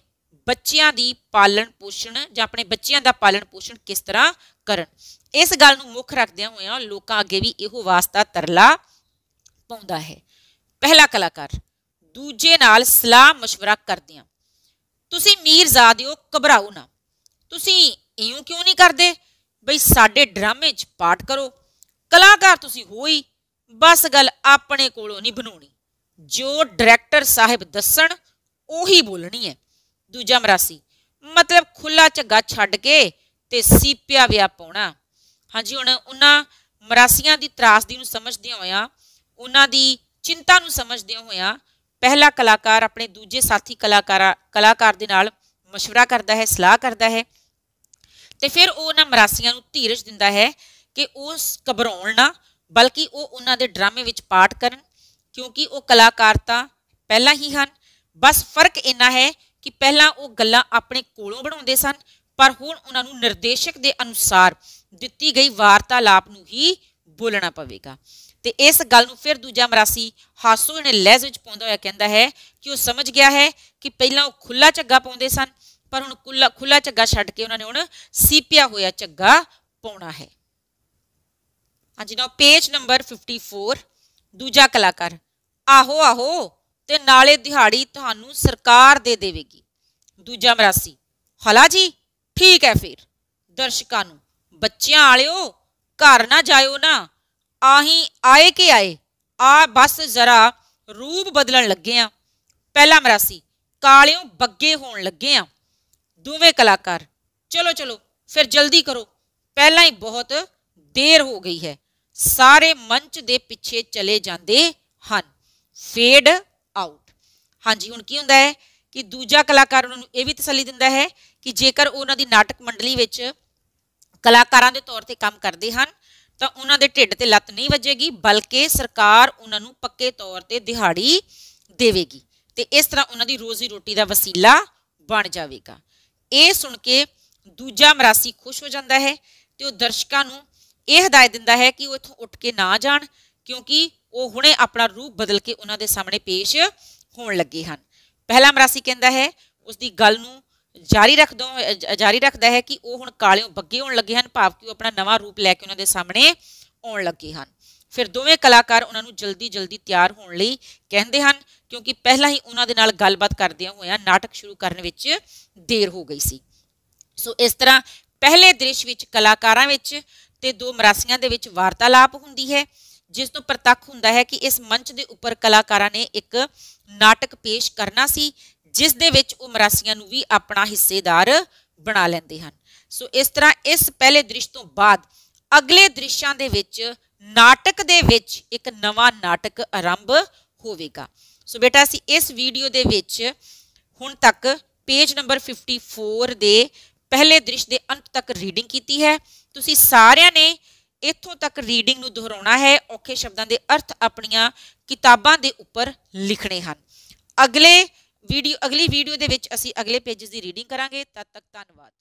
ਬੱਚਿਆਂ ਦੀ ਪਾਲਣ ਪੋਸ਼ਣ ਜਾਂ ਆਪਣੇ ਬੱਚਿਆਂ ਦਾ ਪਾਲਣ ਪੋਸ਼ਣ ਕਿਸ ਤਰ੍ਹਾਂ ਕਰਨ। ਇਸ ਗੱਲ ਨੂੰ ਮੁੱਖ ਰੱਖਦਿਆਂ ਹੋਇਆਂ ਲੋਕਾਂ ਅੱਗੇ ਵੀ ਇਹੋ ਵਾਸਤਾ ਤਰਲਾ ਪਾਉਂਦਾ ਹੈ। ਪਹਿਲਾ ਕਲਾਕਾਰ, ਦੂਜੇ ਨਾਲ ਸਲਾਹ مشਵਰਾ ਕਰਦੇ ਆ ਤੁਸੀਂ ਮੀਰ ਜ਼ਾਦਿਓ ਘਬਰਾਓ ਨਾ। ਤੁਸੀਂ ਇਉਂ ਕਿਉਂ ਨਹੀਂ ਕਰਦੇ? ਬਈ ਸਾਡੇ ਡਰਾਮੇ 'ਚ ਪਾਠ ਕਰੋ। ਕਲਾਕਾਰ ਤੁਸੀਂ ਹੋਈ ਬਸ ਗੱਲ ਆਪਣੇ ਕੋਲੋਂ ਨਹੀਂ ਬਣਾਉਣੀ। ਜੋ ਡਾਇਰੈਕਟਰ ਸਾਹਿਬ ਦੱਸਣ, ਉਹੀ ਬੋਲਣੀ ਹੈ। ਦੂਜਾ ਮਰਾਸੀ, ਮਤਲਬ ਖੁੱਲਾ ਝੱਗਾ ਛੱਡ ਕੇ ਤੇ ਸੀਪਿਆ ਵਿਆ ਪਾਉਣਾ। ਹਾਂਜੀ, ਹੁਣ ਉਹਨਾਂ ਮਰਾਸੀਆਂ ਦੀ ਤਰਾਸਦੀ ਨੂੰ ਸਮਝਦਿਆਂ ਹੋਇਆ, ਉਹਨਾਂ ਦੀ ਚਿੰਤਾ ਨੂੰ ਸਮਝਦਿਆਂ ਹੋਇਆਂ ਪਹਿਲਾ ਕਲਾਕਾਰ ਆਪਣੇ ਦੂਜੇ ਸਾਥੀ ਕਲਾਕਾਰਾ ਕਲਾਕਾਰ ਦੇ ਨਾਲ مشورہ ਕਰਦਾ ਹੈ ਸਲਾਹ ਕਰਦਾ ਹੈ ਤੇ ਫਿਰ ਉਹ ਉਹਨਾਂ ਮਰਾਸੀਆਂ ਨੂੰ ਧੀਰਜ ਦਿੰਦਾ ਹੈ ਕਿ ਉਹ ਘਬਰਾਉਣ ਨਾ ਬਲਕਿ ਉਹ ਉਹਨਾਂ ਦੇ ਡਰਾਮੇ ਵਿੱਚ ਪਾਰਟ ਕਰਨ ਕਿਉਂਕਿ ਉਹ ਕਲਾਕਾਰ ਤਾਂ ਪਹਿਲਾਂ ਹੀ ਹਨ ਬਸ ਫਰਕ ਇੰਨਾ ਹੈ ਕਿ ਪਹਿਲਾਂ ਉਹ ਗੱਲਾਂ ਆਪਣੇ ਕੋਲੋਂ ਬਣਾਉਂਦੇ ਸਨ ਪਰ ਹੁਣ ਉਹਨਾਂ ਨੂੰ ਨਿਰਦੇਸ਼ਕ ਦੇ ਅਨੁਸਾਰ ਦਿੱਤੀ ਗਈ ਵਾਰਤਾਲਾਪ ਨੂੰ ਹੀ ਬੋਲਣਾ ਪਵੇਗਾ ਤੇ ਇਸ ਗੱਲ ਨੂੰ ਫਿਰ ਦੂਜਾ ਮਰਾਸੀ ਹਾਸੋ ਇਹਨੇ ਲਹਿਜ਼ ਵਿੱਚ ਪਾਉਂਦਾ ਹੋਇਆ ਕਹਿੰਦਾ ਹੈ ਕਿ ਉਹ ਸਮਝ ਗਿਆ ਹੈ ਕਿ ਪਹਿਲਾਂ ਉਹ ਖੁੱਲਾ ਝੱਗਾ ਪਾਉਂਦੇ ਸਨ, ਪਰ ਹੁਣ ਖੁੱਲਾ ਖੁੱਲਾ ਝੱਗਾ ਛੱਡ ਕੇ ਉਹਨਾਂ ਨੇ ਹੁਣ ਸੀਪਿਆ ਹੋਇਆ ਝੱਗਾ ਪਾਉਣਾ ਹੈ। ਹਾਂਜੀ ਨਾ ਪੇਜ ਨੰਬਰ 54 ਦੂਜਾ ਕਲਾਕਾਰ, ਆਹੋ ਆਹੋ, ਤੇ ਨਾਲੇ ਦਿਹਾੜੀ ਤੁਹਾਨੂੰ ਸਰਕਾਰ ਦੇ ਦੇਵੇਗੀ। ਦੂਜਾ ਮਰਾਸੀ, ਹਲਾ ਜੀ, ਠੀਕ ਹੈ ਫਿਰ, ਦਰਸ਼ਕਾਂ ਨੂੰ, ਬੱਚਿਆਂ ਵਾਲਿਓ, ਘਰ ਨਾ ਜਾਇਓ ਨਾ ਆਹੀ ਆਏ ਕਿ ਆਏ? ਆ ਬਸ ਜ਼ਰਾ ਰੂਪ ਬਦਲਣ ਲੱਗੇ ਆ। ਪਹਿਲਾ ਮਰਾਸੀ, ਕਾਲਿਓਂ ਬੱਗੇ ਹੋਣ ਲੱਗੇ ਆ। ਦੋਵੇਂ ਕਲਾਕਾਰ, ਚਲੋ ਚਲੋ, ਫਿਰ ਜਲਦੀ ਕਰੋ। ਪਹਿਲਾਂ ਹੀ ਬਹੁਤ ਦੇਰ ਹੋ ਗਈ ਹੈ। ਸਾਰੇ ਮੰਚ ਦੇ ਪਿੱਛੇ ਚਲੇ ਜਾਂਦੇ ਹਨ। Fade out. ਹਾਂਜੀ, ਹੁਣ ਕੀ ਹੁੰਦਾ ਹੈ ਕਿ ਦੂਜਾ ਕਲਾਕਾਰ ਉਹਨਾਂ ਨੂੰ ਇਹ ਵੀ ਤਸੱਲੀ ਦਿੰਦਾ ਹੈ ਕਿ ਜੇਕਰ ਉਹਨਾਂ ਦੀ ਨਾਟਕ ਮੰਡਲੀ ਵਿੱਚ ਕਲਾਕਾਰਾਂ ਦੇ ਤੌਰ ਤੇ ਕੰਮ ਕਰਦੇ ਹਨ ਤਾਂ ਉਹਨਾਂ ਦੇ ਢਿੱਡ ਤੇ ਲੱਤ ਨਹੀਂ ਵੱਜੇਗੀ, ਬਲਕਿ ਸਰਕਾਰ ਉਹਨਾਂ ਨੂੰ ਪੱਕੇ ਤੌਰ ਤੇ ਦਿਹਾੜੀ ਦੇਵੇਗੀ ਤੇ ਇਸ ਤਰ੍ਹਾਂ ਉਹਨਾਂ ਦੀ ਰੋਜ਼ੀ ਰੋਟੀ ਦਾ ਵਸੀਲਾ ਬਣ ਜਾਵੇਗਾ। ਇਹ ਸੁਣ ਕੇ ਦੂਜਾ ਮਰਾਸੀ ਖੁਸ਼ ਹੋ ਜਾਂਦਾ ਹੈ ਤੇ ਉਹ ਦਰਸ਼ਕਾਂ ਨੂੰ ਇਹ ਹਦਾਇਤ ਦਿੰਦਾ ਹੈ ਕਿ ਉਹ ਇੱਥੋਂ ਉੱਠ ਕੇ ਨਾ ਜਾਣ, ਕਿਉਂਕਿ ਉਹ ਹੁਣੇ ਆਪਣਾ ਰੂਪ ਬਦਲ ਕੇ ਉਹਨਾਂ ਦੇ ਸਾਹਮਣੇ ਪੇਸ਼ ਹੋਣ ਲੱਗੇ ਹਨ। ਪਹਿਲਾ ਮਰਾਸੀ ਕਹਿੰਦਾ ਹੈ, ਉਸ ਦੀ ਗੱਲ ਨੂੰ ਜਾਰੀ ਰੱਖਦੋ ਜਾਰੀ ਰੱਖਦਾ ਹੈ ਕਿ ਉਹ ਹੁਣ ਕਾਲਿਓਂ ਬੱਗੇ ਹੋਣ ਲੱਗੇ ਹਨ, ਭਾਵ ਕਿ ਉਹ ਆਪਣਾ ਨਵਾਂ ਰੂਪ ਲੈ ਕੇ ਉਹਨਾਂ ਦੇ ਸਾਹਮਣੇ ਆਉਣ ਲੱਗੇ ਹਨ। ਫਿਰ ਦੋਵੇਂ ਕਲਾਕਾਰ ਉਹਨਾਂ ਨੂੰ ਜਲਦੀ ਜਲਦੀ ਤਿਆਰ ਹੋਣ ਲਈ ਕਹਿੰਦੇ ਹਨ, ਕਿਉਂਕਿ ਪਹਿਲਾਂ ਹੀ ਉਹਨਾਂ ਦੇ ਨਾਲ ਗੱਲਬਾਤ ਕਰਦਿਆਂ ਹੋਇਆਂ ਨਾਟਕ ਸ਼ੁਰੂ ਕਰਨ ਵਿੱਚ ਦੇਰ ਹੋ ਗਈ ਸੀ। ਸੋ ਇਸ ਤਰ੍ਹਾਂ ਪਹਿਲੇ ਦ੍ਰਿਸ਼ ਵਿੱਚ ਕਲਾਕਾਰਾਂ ਵਿੱਚ ਤੇ ਦੋ ਮਰਾਸੀਆਂ ਦੇ ਵਿੱਚ ਵਾਰਤਾਲਾਪ ਹੁੰਦੀ ਹੈ, ਜਿਸ ਤੋਂ ਪ੍ਰਤੱਖ ਹੁੰਦਾ ਹੈ ਕਿ ਇਸ ਮੰਚ ਦੇ ਉੱਪਰ ਕਲਾਕਾਰਾਂ ਨੇ ਇੱਕ ਨਾਟਕ ਪੇਸ਼ ਕਰਨਾ ਸੀ ਜਿਸ ਦੇ ਵਿੱਚ ਉਹ ਮਰਾਸੀਆਂ ਨੂੰ ਵੀ ਆਪਣਾ ਹਿੱਸੇਦਾਰ ਬਣਾ ਲੈਂਦੇ ਹਨ। ਸੋ ਇਸ ਤਰ੍ਹਾਂ ਇਸ ਪਹਿਲੇ ਦ੍ਰਿਸ਼ ਤੋਂ ਬਾਅਦ ਅਗਲੇ ਦ੍ਰਿਸ਼ਾਂ ਦੇ ਵਿੱਚ ਨਾਟਕ ਦੇ ਵਿੱਚ ਇੱਕ ਨਵਾਂ ਨਾਟਕ ਆਰੰਭ ਹੋਵੇਗਾ। ਸੋ ਬੇਟਾ, ਅਸੀਂ ਇਸ ਵੀਡੀਓ ਦੇ ਵਿੱਚ ਹੁਣ ਤੱਕ ਪੇਜ ਨੰਬਰ 54 ਦੇ ਪਹਿਲੇ ਦ੍ਰਿਸ਼ ਦੇ ਅੰਤ ਤੱਕ ਰੀਡਿੰਗ ਕੀਤੀ ਹੈ। ਤੁਸੀਂ ਸਾਰਿਆਂ ਨੇ ਇੱਥੋਂ ਤੱਕ ਰੀਡਿੰਗ ਨੂੰ ਦੁਹਰਾਉਣਾ ਹੈ। ਔਖੇ ਸ਼ਬਦਾਂ ਦੇ ਅਰਥ ਆਪਣੀਆਂ ਕਿਤਾਬਾਂ ਦੇ ਉੱਪਰ ਲਿਖਣੇ ਹਨ। ਅਗਲੇ ਵੀਡੀਓ ਅਗਲੀ ਵੀਡੀਓ ਦੇ ਵਿੱਚ ਅਸੀਂ ਅਗਲੇ ਪੇजेस ਦੀ ਰੀਡਿੰਗ ਕਰਾਂਗੇ। ਤਦ ਤੱਕ ਧੰਨਵਾਦ।